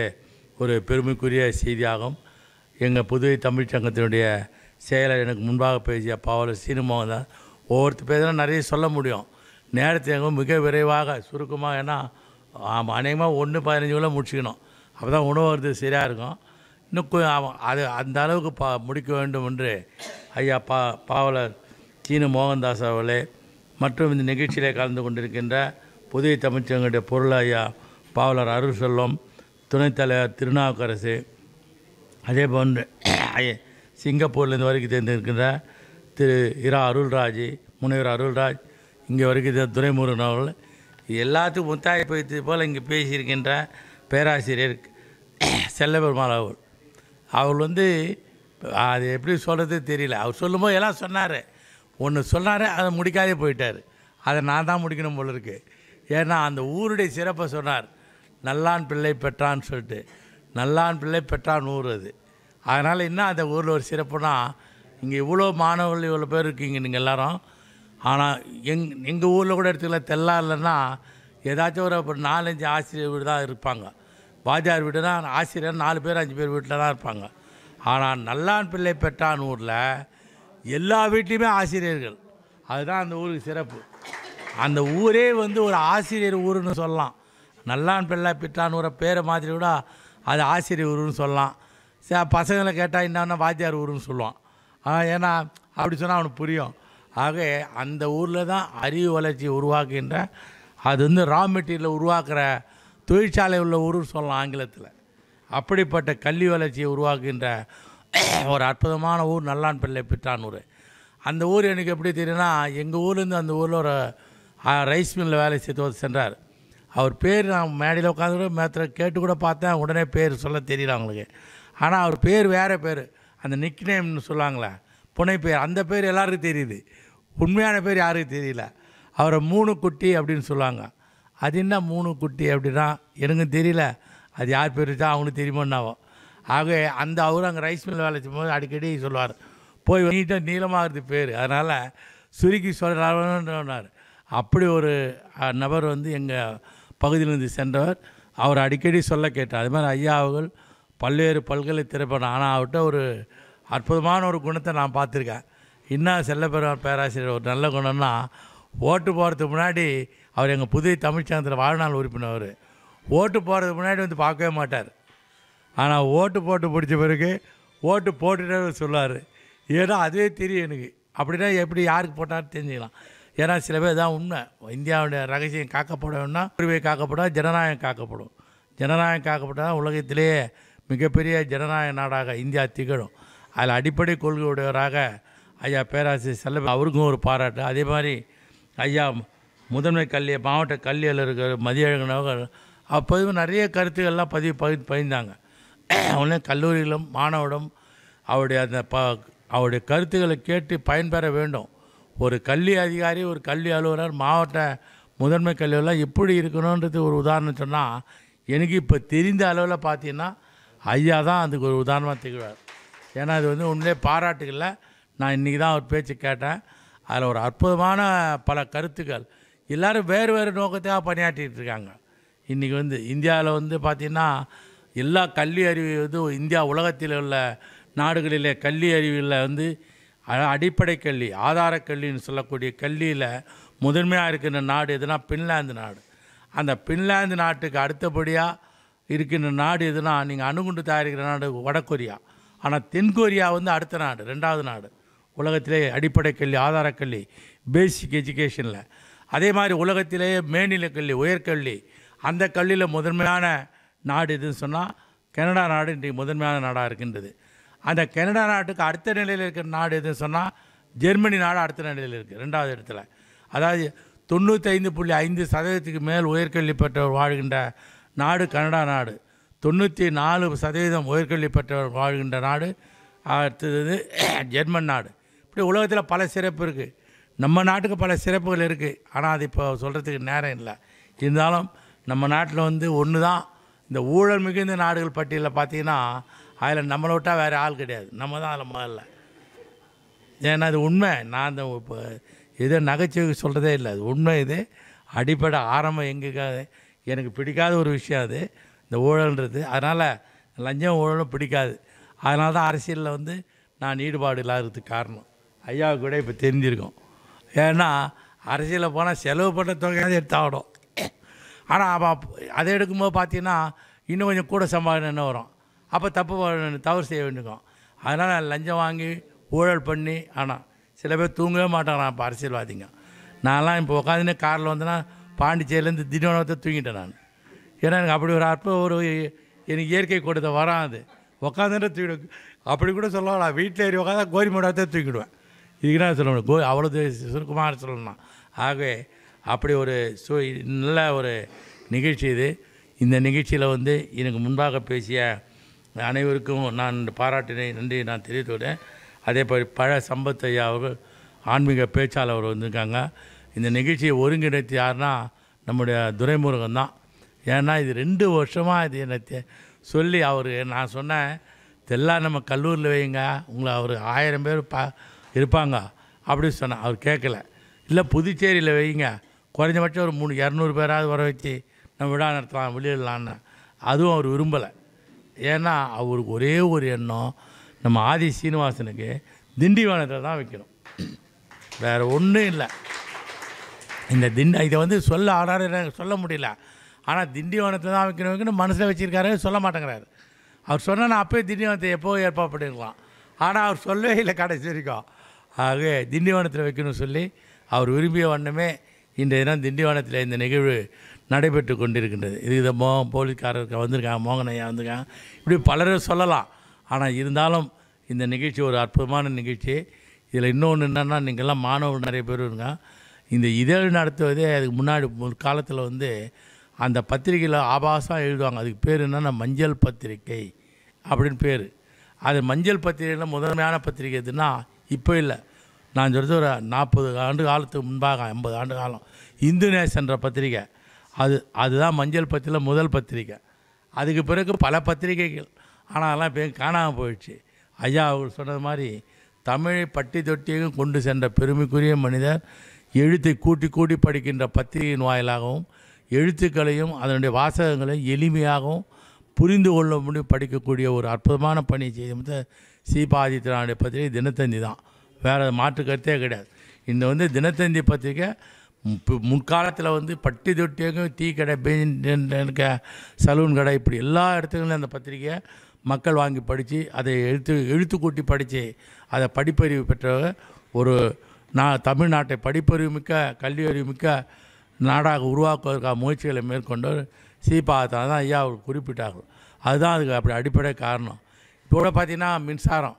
[SPEAKER 3] ஒரு பெருமைக்குரிய செய்தியாகும். எங்கள் புதுவை தமிழ்ச் சங்கத்தினுடைய செயலர் எனக்கு முன்பாக பேசிய பாவலர் சீனுமோகன் தான் ஒவ்வொருத்தர் பேசுனா நிறைய சொல்ல முடியும். நேரத்தை எங்கும் மிக விரைவாக சுருக்கமாக ஏன்னா ஆமாம் அநேகமாக ஒன்று பதினஞ்சுக்குள்ளே முடிச்சுக்கணும். அப்போ தான் உணவு வருது சரியாக இருக்கும். இன்னும் கொ- அது அந்த அளவுக்கு பா முடிக்க வேண்டும் என்று ஐயா பா பாவலர் சீனு மோகன்தாஸ் அவர்களே மற்றும் இந்த நிகழ்ச்சியிலே கலந்து கொண்டிருக்கின்ற புதிய தமிழ்ச்சங்களுடைய பொருள் ஐயா பாவலர் அருள் செல்வம் துணைத் தலைவர் திருநாவுக்கரசு அதே போன்று சிங்கப்பூர்லேருந்து வரைக்கும் தேர்ந்திருக்கின்ற திரு இரா அருள்ராஜ் முனைவர் அருள்ராஜ் இங்கே வரைக்கும் இந்த துரைமுருகன் அவர்கள் எல்லாத்துக்கும் முத்தாய்ப்பு போல் இங்கே பேசியிருக்கின்ற பேராசிரியர் செல்லபெருமாள் அவர்கள். அவர் வந்து அது எப்படி சொல்கிறது தெரியல. அவர் சொல்லும்போது எல்லாம் சொன்னார். ஒன்று சொன்னார் அதை முடிக்காதே போயிட்டார். அதை நான் தான் முடிக்கணும் போல இருக்கு. ஏன்னா அந்த ஊருடைய சிறப்பை சொன்னார். நல்லான் பிள்ளை பெற்றான்னு சொல்லிட்டு. நல்லான் பிள்ளை பெற்றான் ஊர் அது. அதனால் என்ன அந்த ஊரில் ஒரு சிறப்புனா இங்கே இவ்வளோ மாணவர்கள் இவ்வளோ பேர் இருக்கீங்க நீங்கள் எல்லாரும். ஆனால் எங் எங்கள் ஊரில் கூட எடுத்துக்கலாம் இல்லைன்னா ஏதாச்சும் ஒரு ஒரு நாலஞ்சு ஆசிரியர் வீடு தான் இருப்பாங்க. வாத்தியார் வீடுனா ஆசிரியர் நாலு பேர் அஞ்சு பேர் வீட்டில் தான் இருப்பாங்க. ஆனால் நல்லான் பிள்ளை பெற்றான் ஊரில் எல்லா வீட்லேயுமே ஆசிரியர்கள். அதுதான் அந்த ஊருக்கு சிறப்பு. அந்த ஊரே வந்து ஒரு ஆசிரியர் ஊருன்னு சொல்லலாம். நல்லான் பிள்ளை பெற்றான் ஊரை பேரை மாதிரி கூட அது ஆசிரியர் ஊருன்னு சொல்லலாம். ச பசங்களை கேட்டால் என்னன்னா வாத்தியார் ஊருன்னு சொல்லுவான். ஏன்னா அப்படி சொன்னால் அவனுக்கு புரியும். ஆக அந்த ஊரில் தான் அறிவு வளர்ச்சி உருவாக்குகின்ற அது வந்து ரா மெட்டீரியலை உருவாக்குற தொழிற்சாலை உள்ள ஊர் சொல்லலாம் ஆங்கிலத்தில். அப்படிப்பட்ட கல்வி வளர்ச்சியை உருவாக்குகின்ற ஒரு அற்புதமான ஊர் நல்லான் பிள்ளை பிட்டானூர். அந்த ஊர் எனக்கு எப்படி தெரியும்னா எங்கள் ஊர்லேருந்து அந்த ஊரில் ஒரு ரைஸ் மில்லில் வேலை செய்து சென்றார். அவர் பேர் நான் மேடையில் உட்காந்து கூட மேத்திர கேட்டு கூட பார்த்தேன் உடனே பேர் சொல்ல தெரியல அவங்களுக்கு. ஆனால் அவர் பேர் வேறு பேர். அந்த நிக் நேம்னு சொல்லுவாங்களே புனை பேர். அந்த பேர் எல்லாருக்கும் தெரியுது. உண்மையான பேர் யாருக்கும் தெரியல. அவரை மூணு குட்டி அப்படின்னு சொல்லுவாங்க. அது என்ன மூணு குட்டி அப்படின்னா எனக்கும் தெரியல. அது யார் பேர் வச்சா அவனுக்கு தெரியுமோன்னாவோ ஆக அந்த அவர் அங்கே ரைஸ் மில் வேலை செய்யும்போது அடிக்கடி சொல்லுவார். போய் நீட்டாக நீளமாகிறது பேர். அதனால் சுருக்கி சொல்கிறார் அப்படி ஒரு நபர் வந்து எங்கள் பகுதியிலிருந்து சென்றவர். அவர் அடிக்கடி சொல்ல கேட்டார். அது மாதிரி ஐயா அவர்கள் பல்வேறு பல்கலை திரைப்படம் ஆனால் அவர்கிட்ட ஒரு அற்புதமான ஒரு குணத்தை நான் பார்த்துருக்கேன். இன்னும் செல்லப்பெருமாள் பேராசிரியர் ஒரு நல்ல குணம்னா ஓட்டு போகிறதுக்கு முன்னாடி அவர் எங்கள் புதிய தமிழ்ச்சங்கத்தில் வாழ்நாள் உறுப்பினர். அவர் ஓட்டு போடுறதுக்கு முன்னாடி வந்து பார்க்கவே மாட்டார். ஆனால் ஓட்டு போட்டு பிடிச்ச பிறகு ஓட்டு போட்டுட்டு சொல்லுவார். ஏன்னா அதுவே தெரியும் எனக்கு. அப்படின்னா எப்படி யாருக்கு போட்டாலும் தெரிஞ்சுக்கலாம். ஏன்னா சில பேர் தான் உண்மை. இந்தியாவுடைய ரகசியம் காக்கப்படணும்னா உரிமை காக்கப்படும் ஜனநாயகம் காக்கப்படும். ஜனநாயகம் காக்கப்பட்டால் உலகத்திலேயே மிகப்பெரிய ஜனநாயக நாடாக இந்தியா திகழும். அதில் அடிப்படை கொள்கையுடையவராக ஐயா பேராசிரியர் செல்ல அவருக்கும் ஒரு பாராட்டு. அதே மாதிரி ஐயா முதன்மை கல்வி மாவட்ட கல்வி மதிய மதியழகனவர்கள் அப்போது நிறைய கருத்துக்கள்லாம் பதிவு பகி பகிர்ந்தாங்க. உடனே கல்லூரியிலும் மாணவரும் அவருடைய அந்த ப அவருடைய கருத்துக்களை கேட்டு பயன்பெற வேண்டும். ஒரு கல்வி அதிகாரி ஒரு கல்வி அலுவலர் மாவட்ட முதன்மை கல்வியெல்லாம் எப்படி இருக்கணுன்றது ஒரு உதாரணம் சொன்னால் எனக்கு இப்போ தெரிந்த அளவில் பார்த்தீங்கன்னா ஐயா தான் அதுக்கு ஒரு உதாரணமாக திகழ்வார். ஏன்னா அது வந்து உண்மையிலே பாராட்டுகளில் நான் இன்றைக்கி தான் அவர் பேச்சு கேட்டேன். அதில் ஒரு அற்புதமான பல கருத்துக்கள். எல்லாரும் வேறு வேறு நோக்கத்தையாக பணியாற்றிட்டு இருக்காங்க. இன்றைக்கி வந்து இந்தியாவில் வந்து பார்த்திங்கன்னா எல்லா கல்வி அறிவு வந்து இந்தியா உலகத்தில் உள்ள நாடுகளிலே கல்வி அறிவில் வந்து அடிப்படை கல்வி ஆதார கல்வின்னு சொல்லக்கூடிய கல்வியில் முதன்மையாக இருக்கின்ற நாடு எதுனா பின்லாந்து நாடு. அந்த பின்லாந்து நாட்டுக்கு அடுத்தபடியாக இருக்கின்ற நாடு எதுனா நீங்கள் அணுகுண்டு தயாரிக்கிற நாடு வடகொரியா. ஆனால் தென்கொரியா வந்து அடுத்த நாடு ரெண்டாவது நாடு. உலகத்திலே அடிப்படை கல்வி ஆதார கல்வி பேசிக் எஜுகேஷனில் அதே மாதிரி உலகத்திலேயே மேல்நிலை கல்வி உயர்கல்வி அந்த கல்வியில் முதன்மையான நாடு எதுன்னு சொன்னால் கனடா நாடு இன்றைக்கு முதன்மையான நாடாக இருக்கின்றது. அந்த கனடா நாட்டுக்கு அடுத்த நிலையில் இருக்கிற நாடு எதுன்னு சொன்னால் ஜெர்மனி நாடு அடுத்த நிலையில் இருக்குது ரெண்டாவது இடத்துல. அதாவது தொண்ணூத்தைந்து புள்ளி ஐந்து சதவீதத்துக்கு மேல் உயர்கல்வி பெற்றவர் வாழ்கின்ற நாடு கனடா நாடு. தொண்ணூற்றி நாலு சதவீதம் உயர்கல்வி பெற்றவர் வாழ்கின்ற நாடு அடுத்தது ஜெர்மன் நாடு. இப்படி உலகத்தில் பல சிறப்பு இருக்குது நம்ம நாட்டுக்கு பல சிறப்புகள் இருக்குது ஆனால் அது இப்போ சொல்கிறதுக்கு நேரம் இல்லை. இருந்தாலும் நம்ம நாட்டில் வந்து ஒன்று தான் இந்த ஊழல் மிகுந்த நாடுகள் பட்டியலில் பார்த்தீங்கன்னா அதில் நம்மளை விட்டால் வேறு ஆள் கிடையாது. நம்ம தான் அதில் முதல்ல. ஏன்னா அது உண்மை. நான் அந்த இப்போ எதோ நகைச்சுவை சொல்கிறதே இல்லை. அது உண்மை இது. அடிப்படை ஆரம்பம் எங்கே எனக்கு பிடிக்காத ஒரு விஷயம் அது. இந்த ஊழல்ன்றது. அதனால் லஞ்சம் ஊழலும் பிடிக்காது. அதனால தான் அரசியலில் வந்து நான் ஈடுபாடு இல்லாததுக்கு காரணம். ஐயாவுக்கு கூட இப்போ தெரிஞ்சிருக்கும். ஏன்னா அரசியலில் போனால் செலவு பண்ண தொகையாவது எடுத்தாகணும். ஆனால் அப்போ அதை எடுக்கும்போது பார்த்தீங்கன்னா இன்னும் கொஞ்சம் கூட சம்பாதின வரும்? அப்போ தப்பு தவறு செய்ய வேண்டியிருக்கும். அதனால் லஞ்சம் வாங்கி ஊழல் பண்ணி ஆனால் சில பேர் தூங்கவே மாட்டாங்க இப்போ அரசியல்வாதிங்க. நான்லாம் இப்போ உட்காந்துன்னு காரில் வந்தேன்னா பாண்டிச்சேரியிலேருந்து திடீர்னு தூங்கிட்டேன் நான். ஏன்னா எனக்கு அப்படி ஒரு அற்ப ஒரு எனக்கு இயற்கை கொடுத்த வராது உட்காந்துட்டு தூக்கிடு அப்படி கூட சொல்லலாம். வீட்டில் ஏறி உட்காந்தா கோரி மூடாதான் தூக்கிடுவேன். இதுக்குன்னா நான் சொல்ல முடியும் கோ அவ்வளோ சுருக்கமாக சொல்லணும் ஆகவே அப்படி ஒரு சு நல்ல ஒரு நிகழ்ச்சி இது. இந்த நிகழ்ச்சியில் வந்து எனக்கு முன்பாக பேசிய அனைவருக்கும் நான் பாராட்டினை நன்றி நான் தெரிவித்துவிட்டேன் அதே போல் பழ சம்பத் ஐயா அவர்கள் ஆன்மீக பேச்சாளர் வந்திருக்காங்க. இந்த நிகழ்ச்சியை ஒருங்கிணைத்து யாருன்னா நம்முடைய துரைமுருகன் தான். ஏன்னா இது ரெண்டு வருஷமாக இது என்னை சொல்லி அவர் நான் சொன்னேன் இதெல்லாம் நம்ம கல்லூரியில் வைங்க உங்களை அவர் ஆயிரம் பேர் பா இருப்பாங்க. அப்படின்னு சொன்னேன் அவர் கேட்கல இல்லை புதுச்சேரியில் வைங்க. குறைஞ்சபட்சம் ஒரு மூணு இரநூறு பேராவது வர வச்சு நம்ம விழா நடத்தலாம் வெளியிடலான்னு அதுவும் அவர் விரும்பலை. ஏன்னா அவருக்கு ஒரே ஒரு எண்ணம் நம்ம ஆதி சீனிவாசனுக்கு திண்டிவனத்தில் தான் வைக்கணும். வேறு ஒன்றும் இல்லை. இந்த திண்ட இதை வந்து சொல்ல ஆடாரு சொல்ல முடியல. ஆனால் திண்டிவனத்தில் தான் வைக்கணும் வைக்கணும் மனசில் வச்சுருக்காரு சொல்ல மாட்டேங்கிறாரு. அவர் சொன்னால் நான் அப்போயே திண்டிவனத்தை எப்போ ஏற்பாடு பண்ணிருக்கலாம்? ஆனால் அவர் சொல்லவே இல்லை கடைசி வரைக்கும். ஆகவே திண்டிவனத்தில் வைக்கணும்னு சொல்லி அவர் விரும்பிய வண்ணமே இன்றைய தினம் திண்டிவனத்தில் இந்த நிகழ்வு நடைபெற்று கொண்டிருக்கின்றது. இது இதை மோ போலீஸ்காரருக்கு வந்திருக்காங்க மோகனையா வந்திருக்கான் வந்திருக்காங்க. இப்படி பலரும் சொல்லலாம். ஆனால் இருந்தாலும் இந்த நிகழ்ச்சி ஒரு அற்புதமான நிகழ்ச்சி. இதில் இன்னொன்று என்னென்னா நீங்கள்லாம் மாணவர்கள் நிறைய பேர் இருங்க இந்த இதழ் நடத்துவதே அதுக்கு முன்னாடி முற்காலத்தில் வந்து அந்த பத்திரிகையில் ஆபாசம் எழுதுவாங்க. அதுக்கு பேர் என்னென்னா மஞ்சள் பத்திரிகை அப்படின்னு பேர். அது மஞ்சள் பத்திரிகையில் முதன்மையான பத்திரிகை எதுனா இப்போ இல்லை. நான் சொல்கிறது ஒரு நாற்பது ஆண்டு காலத்துக்கு முன்பாக ஐம்பது ஆண்டு காலம். இந்து நேசன்ற பத்திரிகை. அது அதுதான் மஞ்சள் பத்தியில் முதல் பத்திரிகை. அதுக்கு பிறகு பல பத்திரிகைகள். ஆனால் அதெல்லாம் இப்போ காணாமல் போயிடுச்சு. ஐயா அவர் சொன்னது மாதிரி தமிழை பட்டி தொட்டியையும் கொண்டு சென்ற பெருமைக்குரிய மனிதர் எழுத்தை கூட்டி கூட்டி படிக்கின்ற பத்திரிகையின் வாயிலாகவும் எழுத்துக்களையும் அதனுடைய வாசகங்களையும் எளிமையாகவும் புரிந்து கொள்ள முடியும் படிக்கக்கூடிய ஒரு அற்புதமான பணி செய்து சீபாதித்யனுடைய பத்திரிகை தினத்தந்தி தான். வேறு மாற்று கருத்தே கிடையாது. இந்த வந்து தினத்தந்தி பத்திரிக்கை முன்காலத்தில் வந்து பட்டி தொட்டியகம் டீ கடை பெஞ்ச் சலூன் கடை இப்படி எல்லா இடத்துலையும் அந்த பத்திரிக்கையை மக்கள் வாங்கி படித்து அதை எழுத்து எழுத்து கூட்டி படித்து அதை படிப்பறிவு பெற்ற ஒரு நான் தமிழ்நாட்டை படிப்பறிவு மிக்க கல்வி அறிவு மிக்க நாடாக உருவாக்குவதற்கான முயற்சிகளை மேற்கொண்டு சீபாத்தா தான் ஐயா அவர் குறிப்பிட்டார்கள். அதுதான் அதுக்கு அப்படி அடிப்படை காரணம். கூட பார்த்திங்கன்னா மின்சாரம்.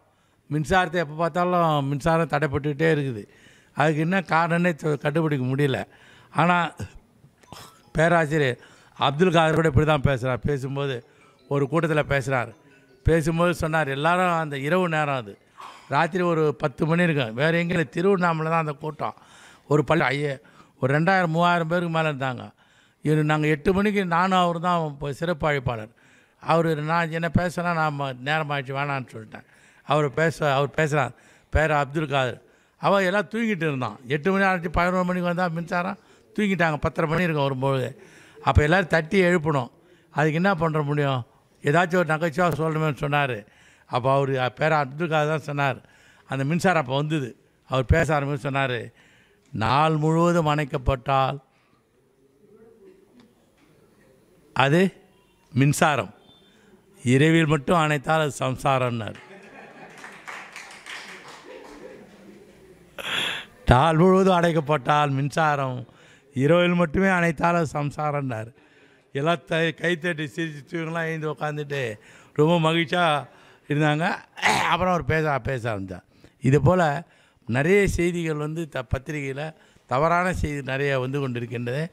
[SPEAKER 3] மின்சாரத்தை எப்போ பார்த்தாலும் மின்சாரம் தடைப்பட்டுக்கிட்டே இருக்குது. அதுக்கு என்ன காரணம்னே கண்டுபிடிக்க முடியல. ஆனால் பேராசிரியர் அப்துல் காதர் கூட இப்படி தான் பேசுகிறார் பேசும்போது ஒரு கூட்டத்தில் பேசுகிறார் பேசும்போது சொன்னார் எல்லாரும் அந்த இரவு நேரம் அது. ராத்திரி ஒரு பத்து மணி இருக்கும். வேறு எங்கேயும் திருவண்ணாமலை தான் அந்த கூட்டம். ஒரு பள்ளி ஐய ஒரு ரெண்டாயிரம் மூவாயிரம் பேருக்கு மேலே இருந்தாங்க. இது நாங்கள் எட்டு மணிக்கு நானும் அவர் தான் இப்போ சிறப்பு அழைப்பாளர். அவர் நான் என்ன பேசுனா நான் ம- நேரம் ஆயிடுச்சு வேணான்னு சொல்லிட்டேன். அவர் பேச அவர் பேசுகிறார் பேர் அப்துல் காதர். அவன் எல்லாம் தூங்கிட்டு இருந்தான். எட்டு மணி ஆச்சு பதினோரு மணிக்கு வந்தால் மின்சாரம். தூங்கிட்டாங்க பத்தரை மணி இருக்கும் வரும்போது அப்போ எல்லோரும் தட்டி எழுப்பணும். அதுக்கு என்ன பண்ணுற முடியும்? ஏதாச்சும் ஒரு நகைச்சுவாக சொல்லணும்னு சொன்னார். அப்போ அவர் பேர் அப்துல் காதர் தான் சொன்னார். அந்த மின்சாரம் அப்போ வந்தது. அவர் பேச ஆரம்பிச்சு சொன்னார். நாள் முழுவதும் அணைக்கப்பட்டால் அது மின்சாரம். இரவில் மட்டும் அணைத்தால் அது சம்சாரம்னார். தாள் முழுவதும் அடைக்கப்பட்டால் மின்சாரம் இரவில் மட்டுமே அணைத்தால் அது சம்சாரம்னார். எல்லாம் த கைத்தட்டி சிரிச்சுலாம் எழுந்து உட்காந்துட்டு ரொம்ப மகிழ்ச்சியாக இருந்தாங்க. அப்புறம் அவர் பேச பேச ஆரம்பித்தார் இது போல் நிறைய செய்திகள் வந்து த பத்திரிகையில் தவறான செய்தி நிறைய வந்து கொண்டிருக்கின்றது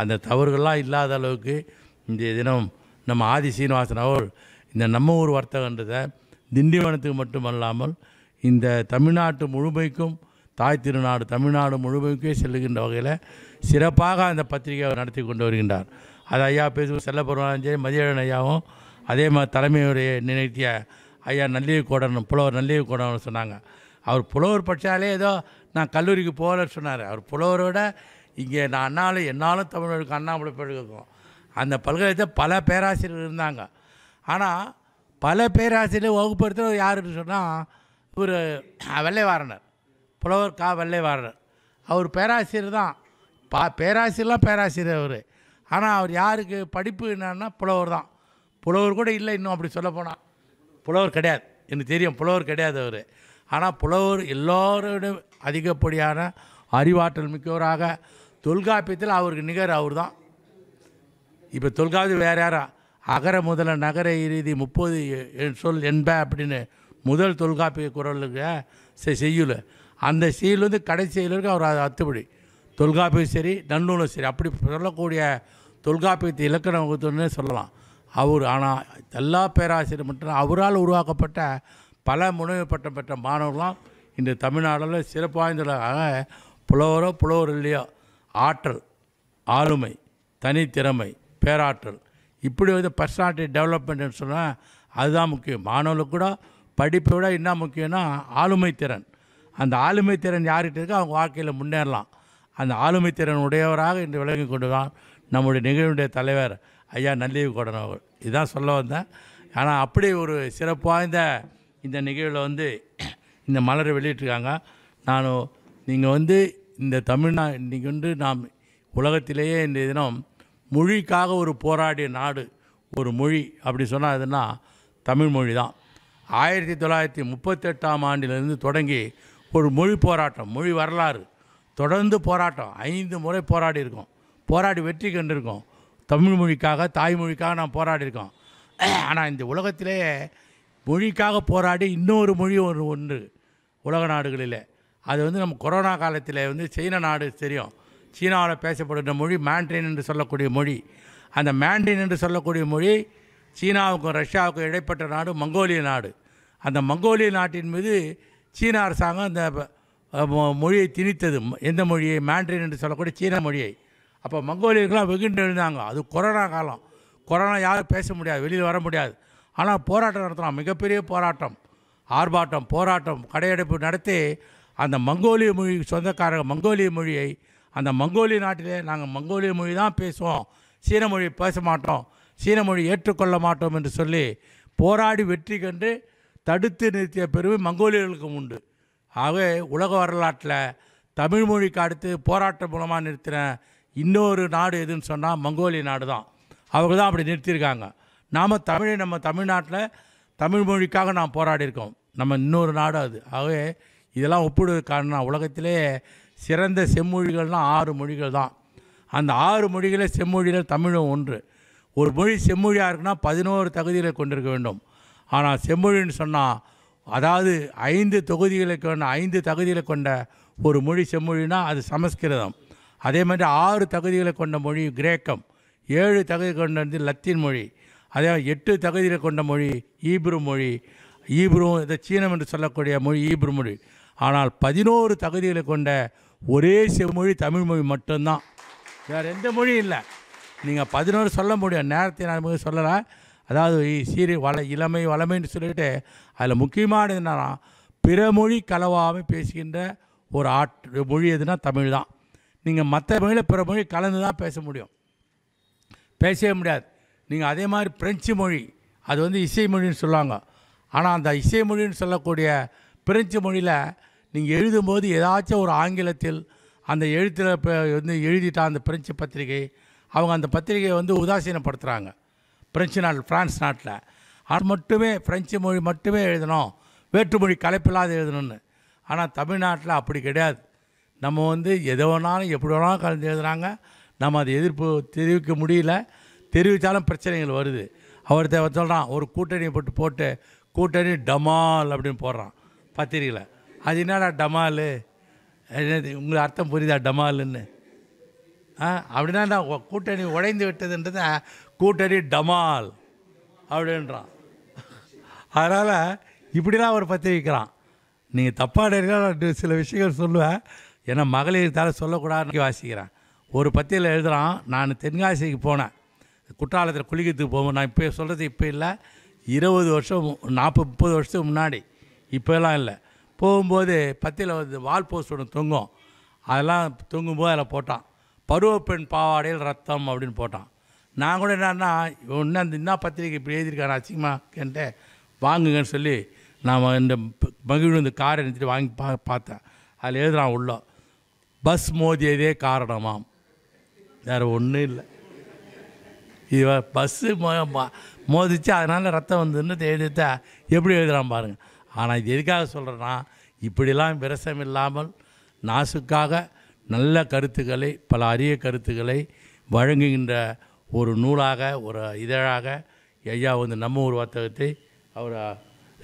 [SPEAKER 3] அந்த தவறுகள்லாம் இல்லாத அளவுக்கு இன்றைய தினம் நம்ம ஆதி சீனிவாசன் அவர்கள் இந்த நம்ம ஊர் வர்த்தகன்றதை திண்டிவனத்துக்கு மட்டுமல்லாமல் இந்த தமிழ்நாட்டு முழுமைக்கும் தாய் திருநாடு தமிழ்நாடு முழுமைக்கே செல்லுகின்ற வகையில் சிறப்பாக அந்த பத்திரிகையை நடத்தி கொண்டு வருகின்றார். அது ஐயா பேசும் செல்லப்பெருமானும் சரி மதியழன் ஐயாவும் அதே மாதிரி தலைமையுடைய நினைத்திய ஐயா நல்லிய கூடணும் புலவர் நல்லிய கோடன் சொன்னாங்க. அவர் புலவர் படித்தாலே ஏதோ நான் கல்லூரிக்கு போகலன்னு சொன்னார். அவர் புலவரோட இங்கே நான் அண்ணாலும் என்னாலும் தமிழருக்கு அண்ணாமலை பல்கலைக்கழகம் அந்த பல்கலைக்கழகத்தில் பல பேராசிரியர் இருந்தாங்க. ஆனால் பல பேராசிரியர் வகுப்படுத்துகிற யாருன்னு சொன்னால் இவர் வெள்ளைவாரணர் புலவர் கா. வெள்ளைவாரணர் அவர் பேராசிரியர் தான். பா பேராசிரியர்லாம் பேராசிரியர் அவர். ஆனால் அவர் யாருக்கு படிப்பு என்னன்னா புலவர் தான். புலவர் கூட இல்லை இன்னும் அப்படி சொல்ல போனால் புலவர் கிடையாது. எனக்கு தெரியும் புலவர் கிடையாது அவர். ஆனால் புலவர் எல்லோரோட அதிகப்படியான அறிவாற்றல் மிக்கவராக தொல்காப்பியத்தில் அவருக்கு நிகர் அவர் தான். இப்போ தொல்காப்பியம் வேறு யாரா? அகர முதல நகர இறுதி முப்பது சொல் என்ப அப்படின்னு முதல் தொல்காப்பிய குரலுக்கு செ- அந்த செய்யுள் வந்து கடைசி இருக்கு அவர் அது அத்துப்படி. தொல்காப்பியம் சரி நன்னூலும் சரி. அப்படி சொல்லக்கூடிய தொல்காப்பியத்தை இலக்கண வகுத்துன்னு சொல்லலாம். அவர் ஆனால் எல்லா பேராசிரியர் மட்டும் அவரால் உருவாக்கப்பட்ட பல முனைவு பட்டம் பெற்ற மாணவர்களாம் இந்த தமிழ்நாடில் சிறப்பு வாய்ந்ததாக புலவரோ புலவர் இல்லையோ. ஆற்றல் ஆளுமை தனித்திறமை பேராற்றல். இப்படி வந்து பர்சனாலிட்டி டெவலப்மெண்ட்னு சொன்னால் அதுதான் முக்கியம். மாணவர்களுக்கு கூட படிப்பை விட என்ன முக்கியம்னா ஆளுமை திறன். அந்த ஆளுமை திறன் யார்கிட்ட இருக்கோ அவங்க வாழ்க்கையில் முன்னேறலாம். அந்த ஆளுமை திறன் உடையவராக இன்று விளங்கி கொண்டு தான் நம்முடைய நிகழ்வுடைய தலைவர் ஐயா நல்லீவு கோடன் அவர்கள் இதுதான் சொல்ல வந்தேன். ஆனால் அப்படி ஒரு சிறப்பு வாய்ந்த இந்த நிகழ்வில் வந்து இந்த மலரை வெளியிட்டிருக்காங்க. நான் நீங்கள் வந்து இந்த தமிழ்நா இன்றைக்கி வந்து நாம் உலகத்திலேயே இந்த தினம் மொழிக்காக ஒரு போராடிய நாடு ஒரு மொழி. அப்படி சொன்னால் எதுனா தமிழ் மொழி தான். ஆயிரத்தி தொள்ளாயிரத்தி முப்பத்தெட்டாம் ஆண்டிலிருந்து தொடங்கி ஒரு மொழி போராட்டம் மொழி வரலாறு. தொடர்ந்து போராட்டம். ஐந்து முறை போராடி இருக்கோம். போராடி வெற்றி கண்டிருக்கோம். தமிழ் மொழிக்காக தாய்மொழிக்காக நாம் போராடியிருக்கோம். ஆனால் இந்த உலகத்திலேயே மொழிக்காக போராடி இன்னொரு மொழி ஒரு ஒன்று உலக நாடுகளில். அது வந்து நம்ம கொரோனா காலத்தில் வந்து சீன நாடு தெரியும். சீனாவில் பேசப்படுகிற மொழி மேண்ட்ரின் என்று சொல்லக்கூடிய மொழி. அந்த மேண்ட்ரின் என்று சொல்லக்கூடிய மொழி சீனாவுக்கும் ரஷ்யாவுக்கும் இடைப்பட்ட நாடு மங்கோலிய நாடு. அந்த மங்கோலிய நாட்டின் மீது சீன அரசாங்கம் அந்த மொழியை திணித்தது. ம- எந்த மொழியை? மேண்ட்ரின் என்று சொல்லக்கூடிய சீன மொழியை. அப்போ மங்கோலியர்கள்லாம் வெகுண்டு எழுந்தாங்க. அது கொரோனா காலம். கொரோனா யாரும் பேச முடியாது. வெளியில் வர முடியாது. ஆனால் போராட்டம் நடத்தலாம். மிகப்பெரிய போராட்டம். ஆர்ப்பாட்டம் போராட்டம் கடையடைப்பு நடத்தி அந்த மங்கோலிய மொழி சொந்தக்காரங்க மங்கோலிய மொழியை அந்த மங்கோலிய நாட்டிலே நாங்கள் மங்கோலிய மொழி தான் பேசுவோம். சீன மொழி பேச மாட்டோம். சீன மொழி ஏற்றுக்கொள்ள மாட்டோம் என்று சொல்லி போராடி வெற்றி கண்டு தடுத்து நிறுத்திய பெருமை மங்கோலியர்களுக்கும் உண்டு. ஆகவே உலக வரலாற்றில் தமிழ் மொழிக்கு அடுத்து போராட்டம் மூலமாக நிறுத்தின இன்னொரு நாடு எதுன்னு சொன்னால் மங்கோலிய நாடு தான். அவங்க தான் அப்படி நிறுத்தியிருக்காங்க. நாம் தமிழை நம்ம தமிழ்நாட்டில் தமிழ் மொழிக்காக நாம் போராடி இருக்கோம் நம்ம இன்னொரு நாடு அது. ஆகவே இதெல்லாம் ஒப்பிடுவதற்கான உலகத்திலே சிறந்த செம்மொழிகள்னால் ஆறு மொழிகள் தான். அந்த ஆறு மொழிகளே செம்மொழியில் தமிழும் ஒன்று. ஒரு மொழி செம்மொழியாக இருக்குன்னா பதினோரு தகுதிகளை கொண்டிருக்க வேண்டும். ஆனால் செம்மொழின்னு சொன்னால் அதாவது ஐந்து தொகுதிகளை கொண்ட ஐந்து தகுதிகளை கொண்ட ஒரு மொழி செம்மொழினா அது சமஸ்கிருதம். அதே மாதிரி ஆறு தகுதிகளை கொண்ட மொழி கிரேக்கம். ஏழு தகுதி கொண்டது லத்தீன் மொழி. அதே எட்டு தகுதிகளை கொண்ட மொழி ஈப்ரு மொழி. ஈப்ரு இந்த சீனம் என்று சொல்லக்கூடிய மொழி ஈப்ரு மொழி. ஆனால் பதினோரு தகுதிகளை கொண்ட ஒரே செம்மொழி தமிழ் மொழி மட்டும்தான். வேறு எந்த மொழியும் இல்லை. நீங்கள் பதினோரு சொல்ல முடியும். நேரத்தை நான் மிக சொல்லலை. அதாவது சீரி வள இளமை வளமைன்னு சொல்லிட்டு அதில் முக்கியமானது என்னன்னா பிற மொழி கலவாமல் பேசுகின்ற ஒரு ஆட் மொழி எதுனா தமிழ் தான். நீங்கள் மற்ற மொழியில் பிற மொழி கலந்து தான் பேச முடியும். பேசவே முடியாது. நீங்கள் அதே மாதிரி பிரெஞ்சு மொழி அது வந்து இசை மொழின்னு சொல்லுவாங்க. ஆனால் அந்த இசை மொழின்னு சொல்லக்கூடிய பிரெஞ்சு மொழியில் நீங்கள் எழுதும்போது ஏதாச்சும் ஒரு ஆங்கிலத்தில் அந்த எழுத்தில் இப்போ வந்து எழுதிட்டா அந்த பிரெஞ்சு பத்திரிகை அவங்க அந்த பத்திரிகையை வந்து உதாசீனப்படுத்துகிறாங்க பிரெஞ்சு நாள் ஃப்ரான்ஸ் நாட்டில். அது மட்டுமே பிரெஞ்சு மொழி மட்டுமே எழுதணும். வேற்றுமொழி கலைப்பில்லாத எழுதணும்னு. ஆனால் தமிழ்நாட்டில் அப்படி கிடையாது. நம்ம வந்து எதை வேணாலும் எப்படி வேணாலும் கலந்து எழுதுறாங்க. நம்ம அதை எதிர்ப்பு தெரிவிக்க முடியல. தெரிவித்தாலும் பிரச்சனைகள் வருது. ஒருத்தர் சொல்கிறான் ஒரு கூட்டணியை போட்டு போட்டு கூட்டணி டமால் அப்படின்னு போடுறான் பத்திரிகையில். அது என்னடா டமாலு? என்னது உங்களுக்கு அர்த்தம் புரியுதா டமாலுன்னு? ஆ அப்படின்னா நான் கூட்டணி உடைந்து விட்டதுன்றது கூட்டணி டமால் அப்படின்றான். அதனால் இப்படிலாம் ஒரு பத்திரிக்கிறான். நீங்கள் தப்பாக நினைக்கிறா சில விஷயங்கள் சொல்லுவேன். ஏன்னா மகளிர் தலை சொல்லக்கூடாதுன்னு வாசிக்கிறேன். ஒரு பத்தியில் எழுதுகிறான் நான் தென்காசிக்கு போனேன். குற்றாலத்தில் குளிக்கிறதுக்கு போவோம் நான் இப்போ சொல்கிறது இப்போ இல்லை. இருபது வருஷம் நாற்பது முப்பது வருஷத்துக்கு முன்னாடி. இப்போலாம் இல்லை. போகும்போது பத்தியில் வந்து வால் போஸ்ட் ஒன்று தொங்கும். அதெல்லாம் தொங்கும்போது அதில் போட்டான். பருவப்பெண் பாவாடையில் ரத்தம் அப்படின்னு போட்டான். நான் கூட என்னன்னா ஒன்று அந்த என்ன பத்திரிக்கை இப்படி எழுதியிருக்காரு அசிங்கமாக கேட்டேன் வாங்குங்கன்னு சொல்லி நான் இந்த மகிழ்வு இந்த காரை எடுத்துட்டு வாங்கி பா பார்த்தேன். அதில் எழுதுறான் உள்ள பஸ் மோதியதே காரணமாம். வேறு ஒன்றும் இல்லை. இவ பஸ்ஸு மோ ம- மோதிச்சு அதனால் ரத்தம் வந்துன்னு எழுதிட்டா எப்படி எழுதுகிறான் பாருங்கள் ஆனால் இது எதுக்காக சொல்கிறேன்னா இப்படிலாம் விரசம் இல்லாமல் நாசுக்காக நல்ல கருத்துக்களை பல அரிய கருத்துக்களை வழங்குகின்ற ஒரு நூலாக ஒரு இதழாக ஐயா வந்து நம்ம ஊர் வர்த்தகத்தை அவர்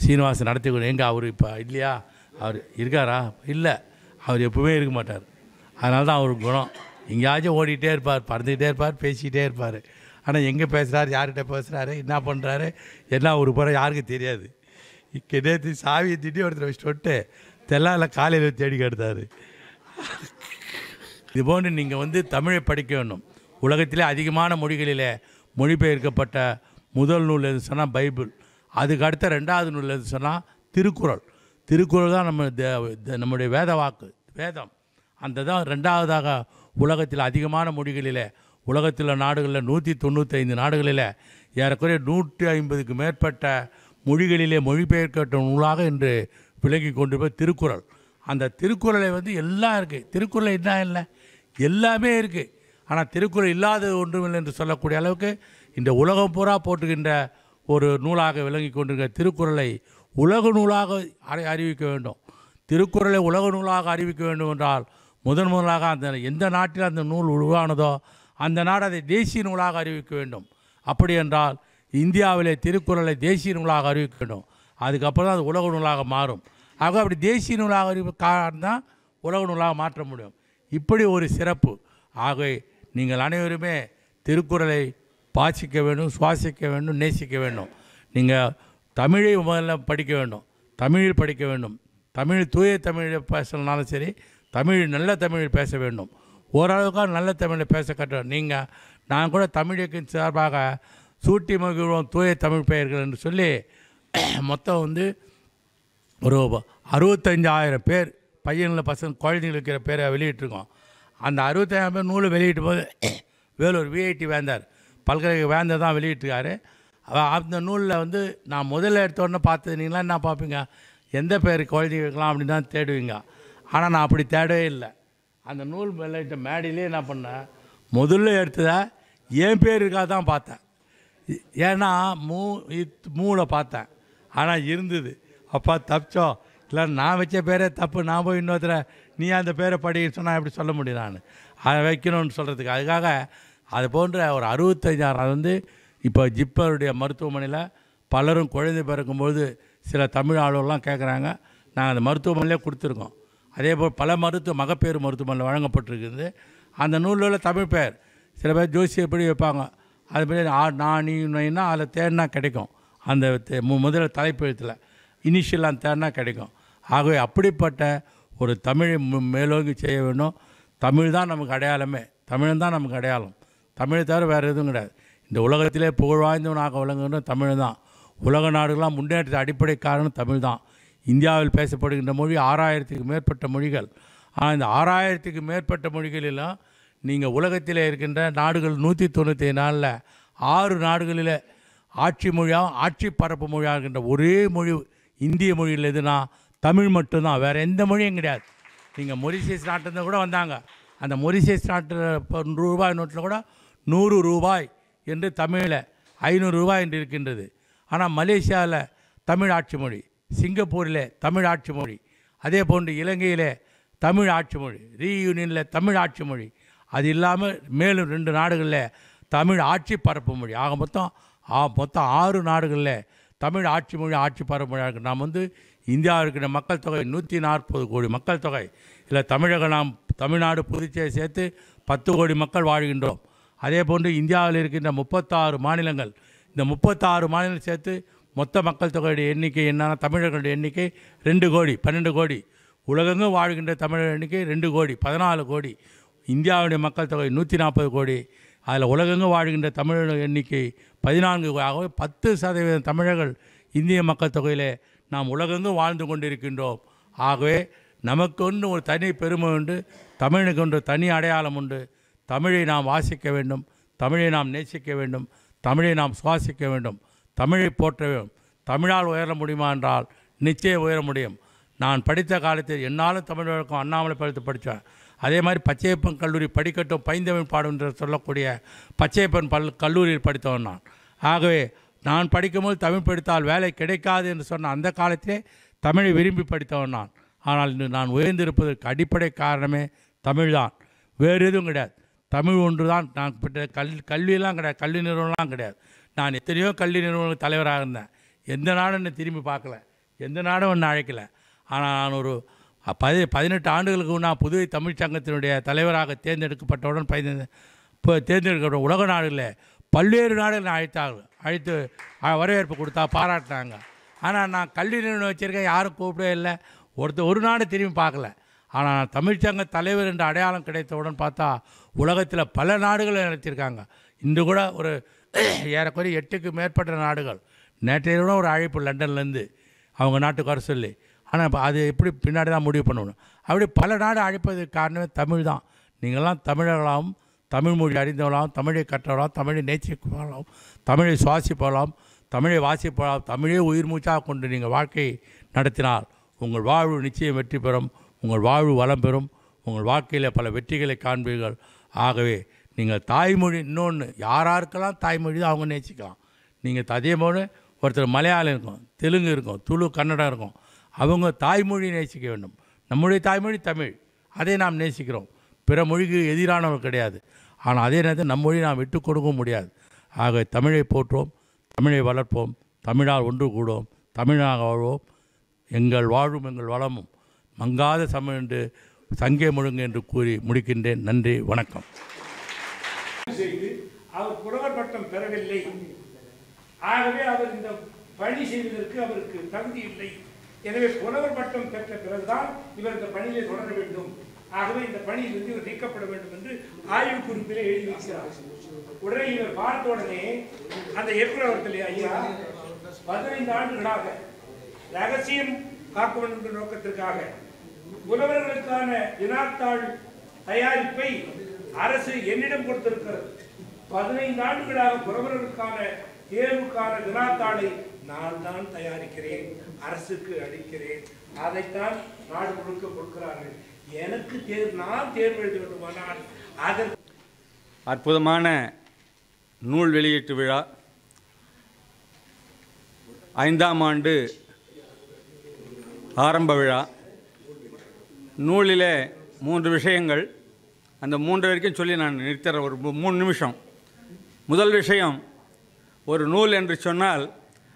[SPEAKER 3] சீனிவாசன் நடத்தி கொண்டு எங்கே அவர் இப்போ இல்லையா? அவர் இருக்காரா? இல்லை. அவர் எப்பவுமே இருக்க மாட்டார். அதனால தான் அவர் குணம். எங்கேயாச்சும் ஓடிக்கிட்டே இருப்பார் பறந்துக்கிட்டே இருப்பார் பேசிக்கிட்டே இருப்பார். ஆனால் எங்கே பேசுகிறாரு யார்கிட்ட பேசுகிறாரு என்ன பண்ணுறாரு என்ன ஒரு புறம் யாருக்கும் தெரியாது. நேற்று சாவியை திட்டி ஒருத்தர் வச்சுட்டு விட்டு தெல்லால காலையில் தேடி கெடுத்தார். இது போன்று நீங்கள் வந்து தமிழை படிக்க வேண்டும். உலகத்திலே அதிகமான மொழிகளிலே மொழிபெயர்க்கப்பட்ட முதல் நூல் எது சொன்னால் பைபிள். அதுக்கு அடுத்த ரெண்டாவது நூல் எது சொன்னால் திருக்குறள். திருக்குறள் தான் நம்ம தே- நம்முடைய வேத வாக்கு வேதம். அந்த தான் ரெண்டாவதாக உலகத்தில் அதிகமான மொழிகளில் உலகத்தில் நாடுகளில் நூற்றி தொண்ணூத்தைந்து நாடுகளில் ஏறக்குறைய நூற்றி ஐம்பதுக்கு மேற்பட்ட மொழிகளிலே மொழிபெயர்க்கப்பட்ட நூலாக இன்று விளங்கி கொண்டிருப்ப திருக்குறள். அந்த திருக்குறளை வந்து எல்லாம் இருக்குது திருக்குறள் என்ன இல்லை? எல்லாமே இருக்குது ஆனால் திருக்குறள் இல்லாதது ஒன்றுமில்லை என்று சொல்லக்கூடிய அளவுக்கு இந்த உலகம் பூரா போட்டுகின்ற ஒரு நூலாக விளங்கி கொண்டிருக்கிற திருக்குறளை உலக நூலாக அறி அறிவிக்க வேண்டும். திருக்குறளை உலக நூலாக அறிவிக்க வேண்டும் என்றால் முதன் முதலாக அந்த எந்த நாட்டில் அந்த நூல் உருவானதோ அந்த நாடு அதை தேசிய நூலாக அறிவிக்க வேண்டும். அப்படி என்றால் இந்தியாவிலே திருக்குறளை தேசிய நூலாக அறிவிக்க வேண்டும் அதுக்கப்புறம் தான் அது உலக நூலாக மாறும். ஆக அப்படி தேசிய நூலாக அறிவிக்காதான் உலக நூலாக மாற்ற முடியும். இப்படி ஒரு சிறப்பு. ஆகவே நீங்கள் அனைவருமே திருக்குறளை பாசிக்க வேண்டும் சுவாசிக்க வேண்டும் நேசிக்க வேண்டும். நீங்கள் தமிழை முதல்ல படிக்க வேண்டும். தமிழில் படிக்க வேண்டும். தமிழ் தூய தமிழில் பேசலனாலும் சரி தமிழ் நல்ல தமிழில் பேச வேண்டும். ஓரளவுக்காக நல்ல தமிழில் பேச கட்டணும் நீங்கள் நான் கூட தமிழுக்கு சார்பாக சூட்டி மகிழ்வோம் தூய தமிழ் பெயர்கள் என்று சொல்லி மொத்தம் வந்து ஒரு அறுபத்தஞ்சாயிரம் பேர் பையன்களை பசங்க குழந்தைங்களுக்கு இருக்கிற பேரை வெளியிட்டிருக்கோம். அந்த அறுபத்தாயிரம் பேர் நூலை வெளியிட்டும் போது வேலூர் விஐடி வேந்தார். பல்கலைக்கழக வேந்தர் தான் வெளியிட்டிருக்காரு. அந்த நூலில் வந்து நான் முதல்ல எடுத்த உடனே பார்த்தது நீங்களாம் என்ன பார்ப்பீங்க? எந்த பேர் குழந்தைங்க வைக்கலாம் அப்படின்னு தான் தேடுவீங்க. ஆனால் நான் அப்படி தேடவே இல்லை. அந்த நூல் வெளியிட்ட மேடையிலே என்ன பண்ணேன்? முதல்ல எடுத்ததை என் பேர் இருக்கா தான் பார்த்தேன். ஏன்னா மூ இத் மூளை பார்த்தேன். ஆனால் இருந்தது. அப்பா தப்பிச்சோம். இல்லை நான் வச்ச பேரே தப்பு. நான் போய் இன்னொருத்தர நீ அந்த பேரை படி சொன்னால் எப்படி சொல்ல முடியும் நான்? அதை வைக்கணும்னு சொல்கிறதுக்கு அதுக்காக அது போன்ற ஒரு அறுபத்தஞ்சாயிரம் அது வந்து இப்போ ஜிப்பருடைய மருத்துவமனையில் பலரும் குழந்தை பிறக்கும்போது சில தமிழ் ஆளுகள்லாம் கேட்குறாங்க நாங்கள் அந்த மருத்துவமனையிலே கொடுத்துருக்கோம். அதே போல் பல மருத்துவ மகப்பேறு மருத்துவமனையில் வழங்கப்பட்டிருக்குது. அந்த நூலில் உள்ள தமிழ் பெயர். சில பேர் ஜோசி எப்படி வைப்பாங்க. அது மாதிரி ஆ நான் நீ அதில் தேடினா கிடைக்கும். அந்த தே- மு- முதல்ல தலைப்பெழுத்தில் இனிஷியலாக தேடினா கிடைக்கும். ஆகவே அப்படிப்பட்ட ஒரு தமிழை மேலோங்கி செய்ய வேண்டும் தமிழ் தான் நமக்கு அடையாளமே. தமிழ் தான் நமக்கு அடையாளம். தமிழை தவிர வேறு எதுவும் கிடையாது. இந்த உலகத்திலே புகழ் வாய்ந்தவனாக விளங்குகின்ற தமிழ் தான். உலக நாடுகளாம் முன்னேற்றத்தை அடிப்படை காரணம் தமிழ் தான். இந்தியாவில் பேசப்படுகின்ற மொழி ஆறாயிரத்துக்கு மேற்பட்ட மொழிகள். ஆனால் இந்த ஆறாயிரத்துக்கு மேற்பட்ட மொழிகளிலாம் நீங்கள் உலகத்தில் இருக்கின்ற நாடுகள் நூற்றி தொண்ணூற்றி நாலில் ஆறு நாடுகளில் ஆட்சி மொழியாகவும் ஆட்சி பரப்பு மொழியாக இருக்கின்ற ஒரே மொழி இந்திய மொழியில் எதுனா தமிழ் மட்டும்தான் வேறு எந்த மொழியும் கிடையாது. நீங்கள் மொரிசியஸ் நாட்டிலேருந்து கூட வந்தாங்க. அந்த மொரிசியஸ் நாட்டில் இப்போ ரூபாய் நோட்டில் கூட நூறு ரூபாய் என்று தமிழில் ஐநூறு ரூபாய் என்று இருக்கின்றது. ஆனால் மலேசியாவில் தமிழ் ஆட்சி மொழி சிங்கப்பூரில் தமிழ் ஆட்சி மொழி அதே போன்று இலங்கையிலே தமிழ் ஆட்சி மொழி ரீயூனியனில் தமிழ் ஆட்சி மொழி அது இல்லாமல் மேலும் ரெண்டு நாடுகளில் தமிழ் ஆட்சி பரப்பு மொழி. ஆக மொத்தம் ஆ மொத்தம் ஆறு நாடுகளில் தமிழ் ஆட்சி மொழி ஆட்சி பரப்பு மொழியாக இருக்குது நாம் வந்து இந்தியாவில் இருக்கிற மக்கள் தொகை நூற்றி நாற்பது கோடி மக்கள் தொகை. இல்லை தமிழகம் நாம் தமிழ்நாடு புதுச்சேரி சேர்த்து பத்து கோடி மக்கள் வாழ்கின்றோம். அதே போன்று இந்தியாவில் இருக்கின்ற முப்பத்தாறு மாநிலங்கள் இந்த முப்பத்தாறு மாநிலம் சேர்த்து மொத்த மக்கள் தொகையுடைய எண்ணிக்கை என்னன்னா தமிழர்களுடைய எண்ணிக்கை ரெண்டு கோடி பன்னெண்டு கோடி. உலகெங்கும் வாழ்கின்ற தமிழர் எண்ணிக்கை ரெண்டு கோடி பதினாலு கோடி. இந்தியாவுடைய மக்கள் தொகை நூற்றி நாற்பது கோடி. அதில் உலகெங்கும் வாழ்கின்ற தமிழர்கள் எண்ணிக்கை பதினான்கு ஆகவே பத்து சதவீதம் தமிழர்கள் இந்திய மக்கள் தொகையிலே நாம் உலகெங்கும் வாழ்ந்து கொண்டிருக்கின்றோம். ஆகவே நமக்கொன்று ஒரு தனி பெருமை உண்டு தமிழுக்கு ஒன்று தனி அடையாளம் உண்டு. தமிழை நாம் வாசிக்க வேண்டும் தமிழை நாம் நேசிக்க வேண்டும் தமிழை நாம் சுவாசிக்க வேண்டும் தமிழை போற்ற வேண்டும். தமிழால் உயர முடியுமா என்றால் நிச்சயம் உயர முடியும். நான் படித்த காலத்தில் என்னாலும் தமிழ் வழக்கம் அண்ணாமலை படித்து படித்தேன். அதே மாதிரி பச்சையப்பன் கல்லூரி படிக்கட்டும் பைந்தமிழ் பாடுன்ற என்று சொல்லக்கூடிய பச்சையப்பன் பல் கல்லூரியில் படித்தவன் நான். ஆகவே நான் படிக்கும்போது தமிழ் படித்தால் வேலை கிடைக்காது என்று சொன்ன அந்த காலத்திலே தமிழை விரும்பி படித்தவன் நான். ஆனால் இன்று நான் உயர்ந்திருப்பதற்கு அடிப்படை காரணமே தமிழ்தான். வேறு எதுவும் கிடையாது. தமிழ் ஒன்று தான் நான் பெற்ற கல் கல்வியெல்லாம் கிடையாது. கல்வி நிறுவனம்லாம் கிடையாது. நான் எத்தனையோ கல்வி நிறுவனங்கள் தலைவராக இருந்தேன். எந்த நாடும் என்னை திரும்பி பார்க்கல. எந்த நாடும் என்னை அழைக்கல. ஆனால் நான் ஒரு பதி பதினெட்டு ஆண்டுகளுக்கு நான் புதுவை தமிழ்ச் சங்கத்தினுடைய தலைவராக தேர்ந்தெடுக்கப்பட்டவுடன் பதினைந்து இப்போ தேர்ந்தெடுக்கப்பட்ட உலக நாடுகளில் பல்வேறு நாடுகள் அழைத்தார்கள். அழைத்து வரவேற்பு கொடுத்தா பாராட்டினாங்க. ஆனால் நான் கல்வி நிறுவனம் வச்சுருக்கேன் யாரும் கூப்பிடவே இல்லை. ஒருத்தர் ஒரு நாடு திரும்பி பார்க்கல. ஆனால் நான் தமிழ்ச்சங்க தலைவர் என்ற அடையாளம் கிடைத்தவுடன் பார்த்தா உலகத்தில் பல நாடுகளை நடத்தியிருக்காங்க இன்று கூட ஒரு ஏறக்குறைய எட்டுக்கு மேற்பட்ட நாடுகள். நேற்றைய கூட ஒரு அழைப்பு லண்டன்லேருந்து அவங்க நாட்டுக்கு வர சொல்லி ஆனால் இப்போ அது எப்படி பின்னாடி தான் முடிவு பண்ணணும்? அப்படி பல நாடு அழைப்பதற்கு காரணமே தமிழ் தான். நீங்கள்லாம் தமிழர்களாகவும் தமிழ் மொழி அறிந்தவர்களாகவும் தமிழை கற்றவர்களாகவும் தமிழை நேசிப்பவர்களாகவும் தமிழை சுவாசிப்பவர்களாகவும் தமிழை வாசிப்பவர்களாகவும் தமிழே உயிர் மூச்சாக கொண்டு நீங்கள் வாழ்க்கையை நடத்தினால் உங்கள் வாழ்வு நிச்சயம் வெற்றி பெறும் உங்கள் வாழ்வு வளம் பெறும் உங்கள் வாழ்க்கையில் பல வெற்றிகளை காண்பீர்கள். ஆகவே நீங்கள் தாய்மொழி இன்னொன்று யாராருக்கெல்லாம் தாய்மொழி தான் அவங்க நேசிக்கலாம். நீங்கள் அதே போல ஒருத்தர் மலையாளம் இருக்கும் தெலுங்கு இருக்கும் துளு கன்னடம் இருக்கும் அவங்க தாய்மொழி நேசிக்க வேண்டும். நம்முடைய தாய்மொழி தமிழ். அதை நாம் நேசிக்கிறோம். பிற மொழிக்கு எதிரானவர் கிடையாது. ஆனால் அதே நேரத்தில் நம் மொழி நாம் விட்டு கொடுக்கவும் முடியாது. ஆக தமிழை போற்றுவோம் தமிழை வளர்ப்போம் தமிழால் ஒன்று கூடுவோம் தமிழாக வாழ்வோம். எங்கள் வாழும் எங்கள் வளமும் மங்காத தமிழ் என்று சங்கே முழுங்கு என்று கூறி முடிக்கின்றேன். நன்றி வணக்கம்.
[SPEAKER 4] அவர் புலவர் பட்டம் பெறவில்லை. ஆகவே அவர் இந்த பணி செய்வதற்கு அவருக்கு தகுதி இல்லை. எனவே புலவர் பட்டம் பெற்ற பிறகுதான் இவர் இந்த பணியை தொடர வேண்டும். ஆகவே இந்த பணியிலிருந்து இவர் நீக்கப்பட வேண்டும் என்று ஆய்வு குறிப்பிலே எழுதி வைக்கிறார். உடனே இவர் பார்த்த உடனே அந்த இயக்குனர் ஐயா பதினைந்து ஆண்டுகளாக ரகசியம் காக்க வேண்டும் என்ற நோக்கத்திற்காக புலவர்களுக்கான வினாத்தாள் தயாரிப்பை அரசு என்னிடம் கொடுத்திருக்கிறது. பதினைந்து ஆண்டுகளாக புலவர்களுக்கான தேர்வுக்கான வினாத்தாளை நான் தான் தயாரிக்கிறேன். அரசுக்கு அளிக்கிறேன். அதைத்தான் நாடு முழுக்க கொடுக்கிறார்கள். எனக்கு தேர்வு நான் தேர்வு எழுத வேண்டுமானால் அதற்கு
[SPEAKER 5] அற்புதமான நூல் வெளியீட்டு விழா ஐந்தாம் ஆண்டு ஆரம்ப விழா. நூலிலே மூன்று விஷயங்கள். அந்த மூன்று வரைக்கும் சொல்லி நான் நிறுத்துகிற ஒரு மூணு நிமிஷம். முதல் விஷயம் ஒரு நூல் என்று சொன்னால்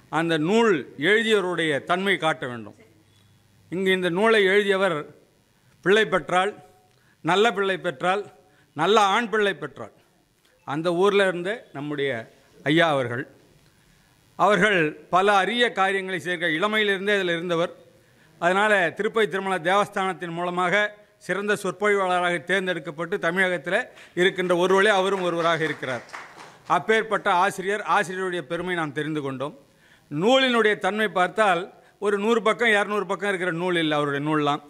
[SPEAKER 5] அந்த நூல் எழுதியவருடைய தன்மை காட்ட வேண்டும். இங்கு இந்த நூலை எழுதியவர் பிள்ளை பெற்றால் நல்ல பிள்ளை பெற்றால் நல்ல ஆண் பிள்ளை பெற்றால். அந்த ஊரில் இருந்து நம்முடைய ஐயா அவர்கள். அவர்கள் பல அரிய காரியங்களை சேர்க்க இளமையிலிருந்தே அதில் இருந்தவர். அதனால் திருப்பதி திருமல தேவஸ்தானத்தின் மூலமாக சிறந்த சொற்பொழிவாளராக தேர்ந்தெடுக்கப்பட்டு தமிழகத்தில் இருக்கின்ற ஒருவரே அவரும் ஒருவராக இருக்கிறார். அப்பேற்பட்ட ஆசிரியர் ஆசிரியருடைய பெருமை நாம் தெரிந்து கொண்டோம். நூலினுடைய தன்மை பார்த்தால் ஒரு நூறு பக்கம் இரநூறு பக்கம் இருக்கிற நூல் இல்லை அவருடைய நூல்லாம்.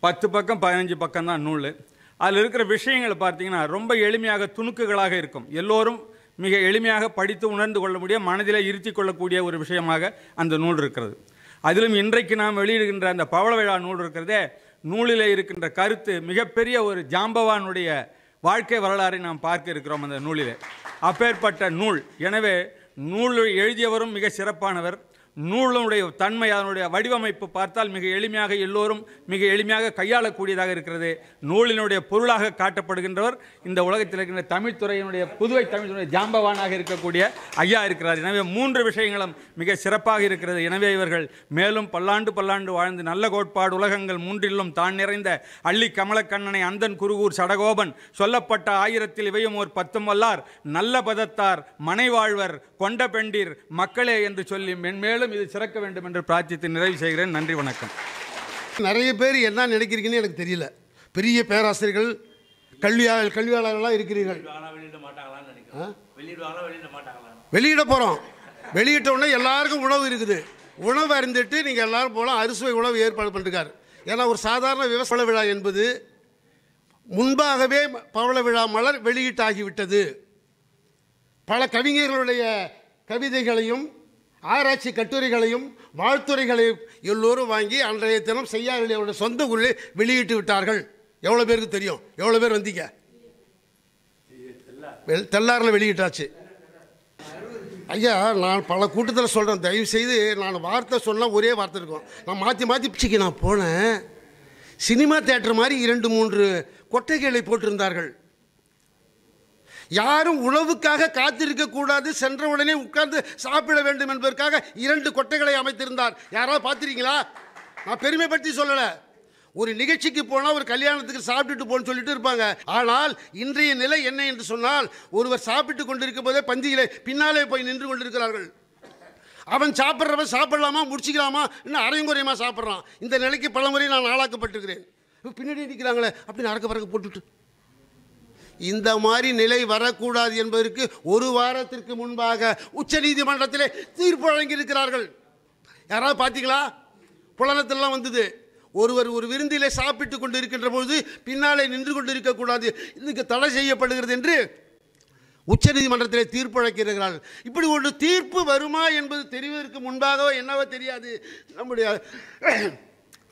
[SPEAKER 5] பத்து பக்கம் பதினஞ்சு பக்கம் தான் நூல். அதில் இருக்கிற விஷயங்களை பார்த்தீங்கன்னா ரொம்ப எளிமையாக துணுக்குகளாக இருக்கும். எல்லோரும் மிக எளிமையாக படித்து உணர்ந்து கொள்ள முடிய மனதிலே இருத்தி கொள்ளக்கூடிய ஒரு விஷயமாக அந்த நூல் இருக்கிறது. அதிலும் இன்றைக்கு நாம் வெளியிடுகின்ற அந்த பவள விழா நூல் இருக்கிறதே நூலில் இருக்கின்ற கருத்து மிகப்பெரிய ஒரு ஜாம்பவானுடைய வாழ்க்கை வரலாறை நாம் பார்க்க இருக்கிறோம் அந்த நூலில். அப்பேற்பட்ட நூல். எனவே நூல் எழுதியவரும் மிக சிறப்பானவர். நூலுடைய தன்மை அதனுடைய வடிவமைப்பு பார்த்தால் மிக எளிமையாக எல்லோரும் மிக எளிமையாக கையாளக்கூடியதாக இருக்கிறது. நூலினுடைய பொருளாக காட்டப்படுகின்றவர் இந்த உலகத்தில் இருக்கின்ற தமிழ்துறையினுடைய புதுவை தமிழ்துறை ஜாம்பவானாக இருக்கக்கூடிய ஐயா இருக்கிறார். எனவே மூன்று விஷயங்களும் மிக சிறப்பாக இருக்கிறது. எனவே இவர்கள் மேலும் பல்லாண்டு பல்லாண்டு வாழ்ந்து நல்ல கோட்பாடு உலகங்கள் மூன்றிலும் தான் நிறைந்த அள்ளி கமலக்கண்ணனை அந்தன் குருகூர் சடகோபன் சொல்லப்பட்ட ஆயிரத்தில் இவையும் ஓர் பத்தும் வல்லார். நல்ல பதத்தார் மனைவாழ்வர் கொண்ட பெண்டீர் மக்களே என்று சொல்லி மென்மேலும் இது சிறக்க வேண்டும் என்று பிரார்த்தித்து நிறைவு செய்கிறேன். நன்றி வணக்கம்.
[SPEAKER 1] நிறைய பேர் என்ன நினைக்கிறீங்கன்னு எனக்கு தெரியல. பெரிய பேராசிரியர்கள் கல்வியா கல்வியாளர்களாக இருக்கிறீர்கள்.
[SPEAKER 3] வெளியிட வெளியிட
[SPEAKER 1] போகிறோம் வெளியிட்ட உடனே எல்லாருக்கும் உணவு இருக்குது. உணவு அறிந்துட்டு நீங்கள் எல்லாரும் போகலாம் அறுசுவை உணவு ஏற்பாடு பண்ணிருக்காரு. ஏன்னா ஒரு சாதாரண விவசாய விழா என்பது முன்பாகவே பவள விழா மலர் வெளியீட்டாகிவிட்டது. பல கவிஞர்களுடைய கவிதைகளையும் ஆராய்ச்சி கட்டுரைகளையும் வாழ்த்துரைகளையும் எல்லோரும் வாங்கி அன்றைய தினம் செய்யார்கள் அவருடைய சொந்த ஊரில் வெளியிட்டு விட்டார்கள். எவ்வளோ பேருக்கு தெரியும்? எவ்வளோ பேர் வந்தீங்க? வெள்- தெல்லாரில் வெளியிட்டாச்சு. ஐயா நான் பல கூட்டத்தில் சொல்கிறேன் தயவு செய்து நான் வார்த்தை சொன்னால் ஒரே வார்த்தை இருக்கும். நான் மாற்றி மாற்றி பிச்சுக்கு நான் போனேன். சினிமா தேட்டர் மாதிரி இரண்டு மூன்று கொட்டைகளை போட்டிருந்தார்கள். யாரும் உணவுக்காக காத்திருக்க கூடாது. சென்ற உடனே உட்கார்ந்து சாப்பிட வேண்டும் என்பதற்காக இரண்டு கொட்டைகளை அமைத்திருந்தார். யாராவது பார்த்துருக்கீங்களா? நான் பெருமைப்படுத்தி சொல்லலை. ஒரு நிகழ்ச்சிக்கு போனால் ஒரு கல்யாணத்துக்கு சாப்பிட்டுட்டு போன்னு சொல்லிட்டு இருப்பாங்க. ஆனால் இன்றைய நிலை என்ன என்று சொன்னால் ஒருவர் சாப்பிட்டு கொண்டிருக்கும் போதே பந்தியிலே பின்னாலே போய் நின்று கொண்டிருக்கிறார்கள். அவன் சாப்பிட்றவன் சாப்பிடலாமா முடிச்சிக்கலாமா? இன்னும் அரைங்குறையமா சாப்பிட்றான். இந்த நிலைக்கு பல முறை நான் ஆளாக்கப்பட்டிருக்கிறேன். பின்னாடி நிற்கிறாங்களே அப்படி அறக்க பறக்க போட்டுட்டு இந்த மாதிரி நிலை வரக்கூடாது என்பதற்கு ஒரு வாரத்திற்கு முன்பாக உச்சநீதிமன்றத்தில் தீர்ப்பு வழங்கியிருக்கிறார்கள். யாராவது பார்த்தீங்களா? புலனத்திலாம் வந்தது. ஒருவர் ஒரு விருந்திலே சாப்பிட்டு கொண்டு இருக்கின்ற பொழுது பின்னாலே நின்று கொண்டு இருக்கக்கூடாது இதுக்கு தடை செய்யப்படுகிறது என்று உச்சநீதிமன்றத்திலே தீர்ப்பு வழங்கியிருக்கிறார்கள். இப்படி ஒரு தீர்ப்பு வருமா என்பது தெரிவதற்கு முன்பாகவோ என்னவோ தெரியாது. நம்முடைய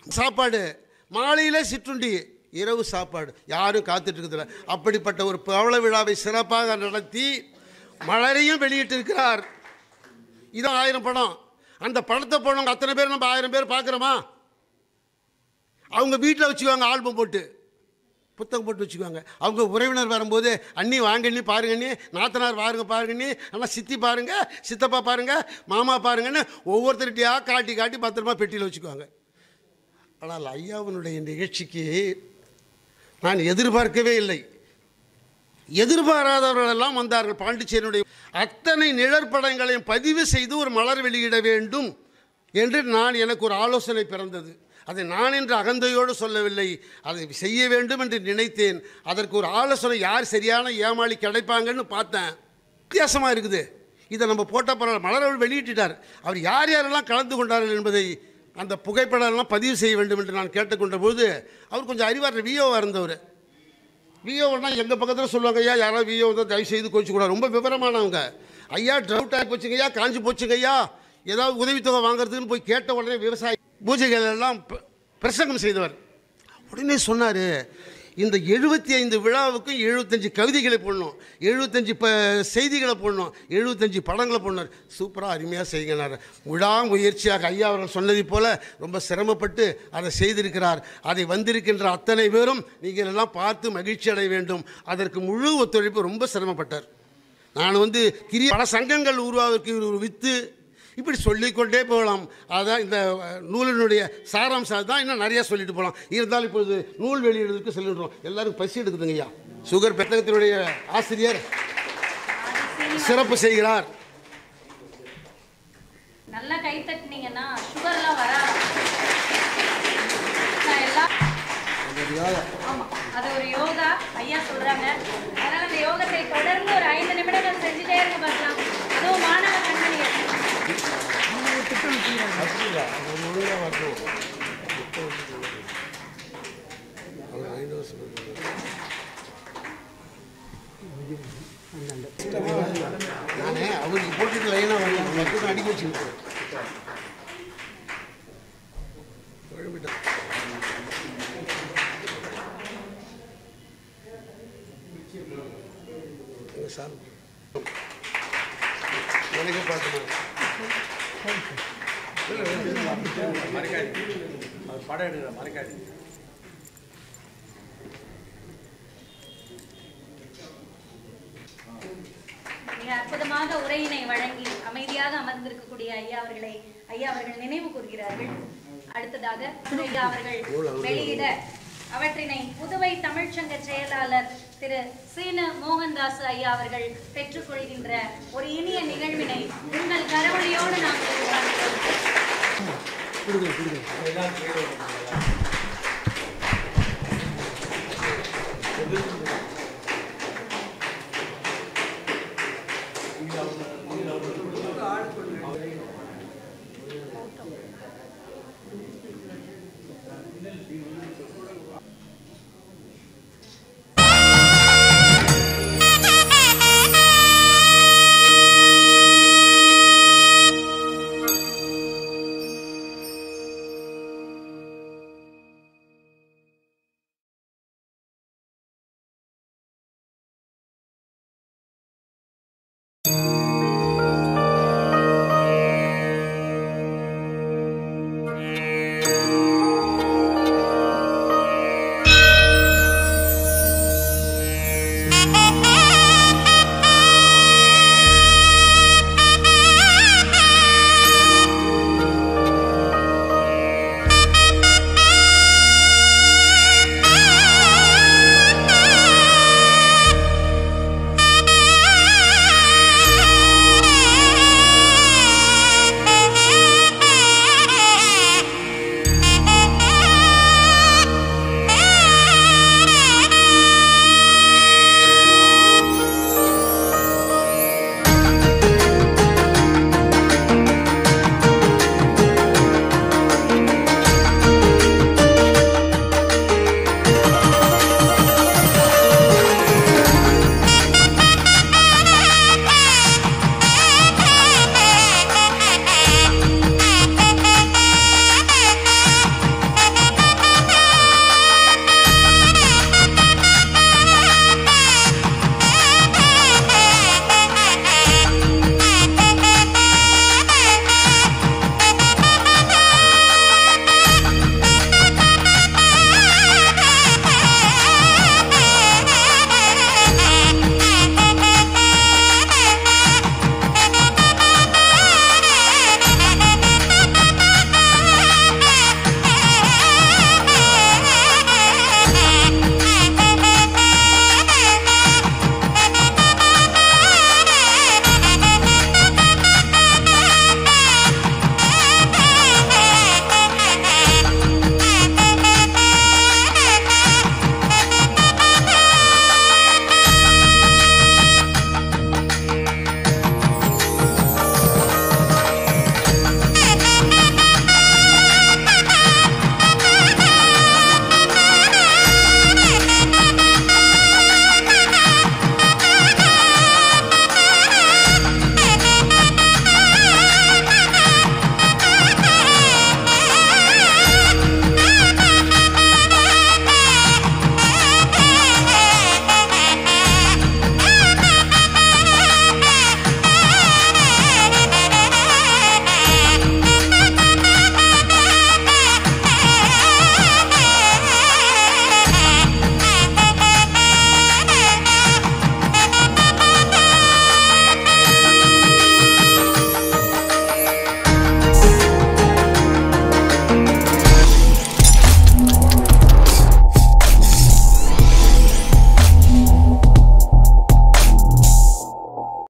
[SPEAKER 1] சாப்பாடு மாலையில் சிற்றுண்டி இரவு சாப்பாடு. யாரும் காத்துட்டு அப்படிப்பட்ட ஒரு பவள விழாவை சிறப்பாக நடத்தி மலரையும் வெளியிட்டிருக்கிறார். இதான் ஆயிரம் படம் அந்த படத்தை போனவங்க அத்தனை பேர் நம்ம ஆயிரம் பேர் பார்க்குறோமா? அவங்க வீட்டில் வச்சுக்குவாங்க ஆல்பம் போட்டு. புத்தகம் போட்டு வச்சுக்குவாங்க. அவங்க உறவினர் வரும்போது அண்ணி வாங்கண்ணி அண்ணி நாத்தனார் பாருங்க பாருங்கண்ணி ஆனால் சித்தி பாருங்க சித்தப்பா பாருங்க மாமா பாருங்கன்னு ஒவ்வொருத்தருகிட்டையாக காட்டி காட்டி பத்திரமா பெட்டியில் வச்சுக்குவாங்க. ஆனால் ஐயாவினுடைய நிகழ்ச்சிக்கு நான் எதிர்பார்க்கவே இல்லை. எதிர்பாராதவர்களெல்லாம் வந்தார்கள். பாண்டிச்சேரியுடைய அத்தனை நிழற்படங்களையும் பதிவு செய்து ஒரு மலர் வெளியிட வேண்டும் என்று நான் எனக்கு ஒரு ஆலோசனை பிறந்தது. அதை நான் என்று அகந்தையோடு சொல்லவில்லை. அதை செய்ய வேண்டும் என்று நினைத்தேன். அதற்கு ஒரு ஆலோசனை யார் சரியான ஏமாளி கிடைப்பாங்கன்னு பார்த்தேன். வித்தியாசமாக இருக்குது. இதை நம்ம போட்ட பரவாயில்ல மலர் அவர் வெளியிட்டுட்டார். அவர் யார் யாரெல்லாம் கலந்து கொண்டார்கள் என்பதை அந்த புகைப்படம்லாம் பதிவு செய்ய வேண்டும் என்று நான் கேட்டுக்கொண்ட போது அவர் கொஞ்சம் அறிவார் விஓவாக இருந்தவர். விஓன்னா எங்கள் பக்கத்தில் சொல்லுவாங்க ஐயா யாராவது விஓ வந்து தயவு செய்து கோச்சிக்கூடாது ரொம்ப விவரமானவங்க. ஐயா ட்ரவுட் ஆகி போச்சுங்க ஐயா காஞ்சி போச்சுங்க ஐயா ஏதாவது உதவித்தொகை வாங்குறதுக்குன்னு போய் கேட்ட உடனே விவசாயி பூஜைகள் எல்லாம் பிரசங்கம் செய்தவர். உடனே சொன்னார் இந்த எழுபத்தி ஐந்து விழாவுக்கும் எழுபத்தஞ்சு கவிதைகளை போடணும். எழுபத்தஞ்சு ப செய்திகளை போடணும். எழுபத்தஞ்சு படங்களை போடணும். சூப்பராக அருமையாக செய்கிறார். விழா முயற்சியாக ஐயா அவர்கள் சொன்னதைப் போல் ரொம்ப சிரமப்பட்டு அதை செய்திருக்கிறார். அதை வந்திருக்கின்ற அத்தனை பேரும் நீங்கள் எல்லாம் பார்த்து மகிழ்ச்சி அடைய வேண்டும். அதற்கு முழு ஒத்துழைப்பு ரொம்ப சிரமப்பட்டார். நான் வந்து கிரிய பல சங்கங்கள் உருவாவதற்கு ஒரு வித்து இப்படி சொல்லிக்கொண்டே போகலாம். அதான் இந்த நூலினுடைய சாராம்சம். தான் இன்னும் நிறையா சொல்லிட்டு போகலாம். இருந்தாலும் இப்பொழுது நூல் வெளியிடுறதுக்கு சொல்லிடுறோம் எல்லாரும் பசி எடுக்குதுங்க ஐயா. சுகர் பெத்தகத்தினுடைய ஆசிரியர் சிறப்பு செய்கிறார்.
[SPEAKER 6] நல்லா கை தட்டினீங்கன்னா சுகர்லாம் வராது. நான் எல்லாம் ஆமா. அது ஒரு யோகா. ஐயா சொல்றாங்க. அதனால அந்த யோகத்தை தொடர்ந்து ஒரு ஐந்து நிமிடங்கள் செஞ்சுட்டே இருங்க பார்க்கலாம். அதுவும் மாணவ கண்மணிகள்
[SPEAKER 1] நானே அவருக்கு போட்டுட்டு லைனாக வரலாம் அடிக்க வச்சுக்கிட்டு குழம்பிட்டேன் எங்க சார் எனக்கே பார்த்து
[SPEAKER 3] படம் எடுக்கிற மறைக்காது
[SPEAKER 6] அற்புதமாக உரையினை வழங்கி அமைதியாக அமர்ந்திருக்கக்கூடிய ஐயா அவர்களை ஐயா அவர்கள் நினைவு கூறுகிறார்கள் அடுத்ததாக ஐயா அவர்கள் வெளியிட அவற்றினை புதுவை தமிழ்ச்சங்க செயலாளர் திரு சீன மோகன்தாஸ் ஐயா அவர்கள் பெற்றுக்கொள்கின்ற ஒரு இனிய நிகழ்வினை உங்கள் கரவொலியோடு நாங்கள்
[SPEAKER 1] Gracias.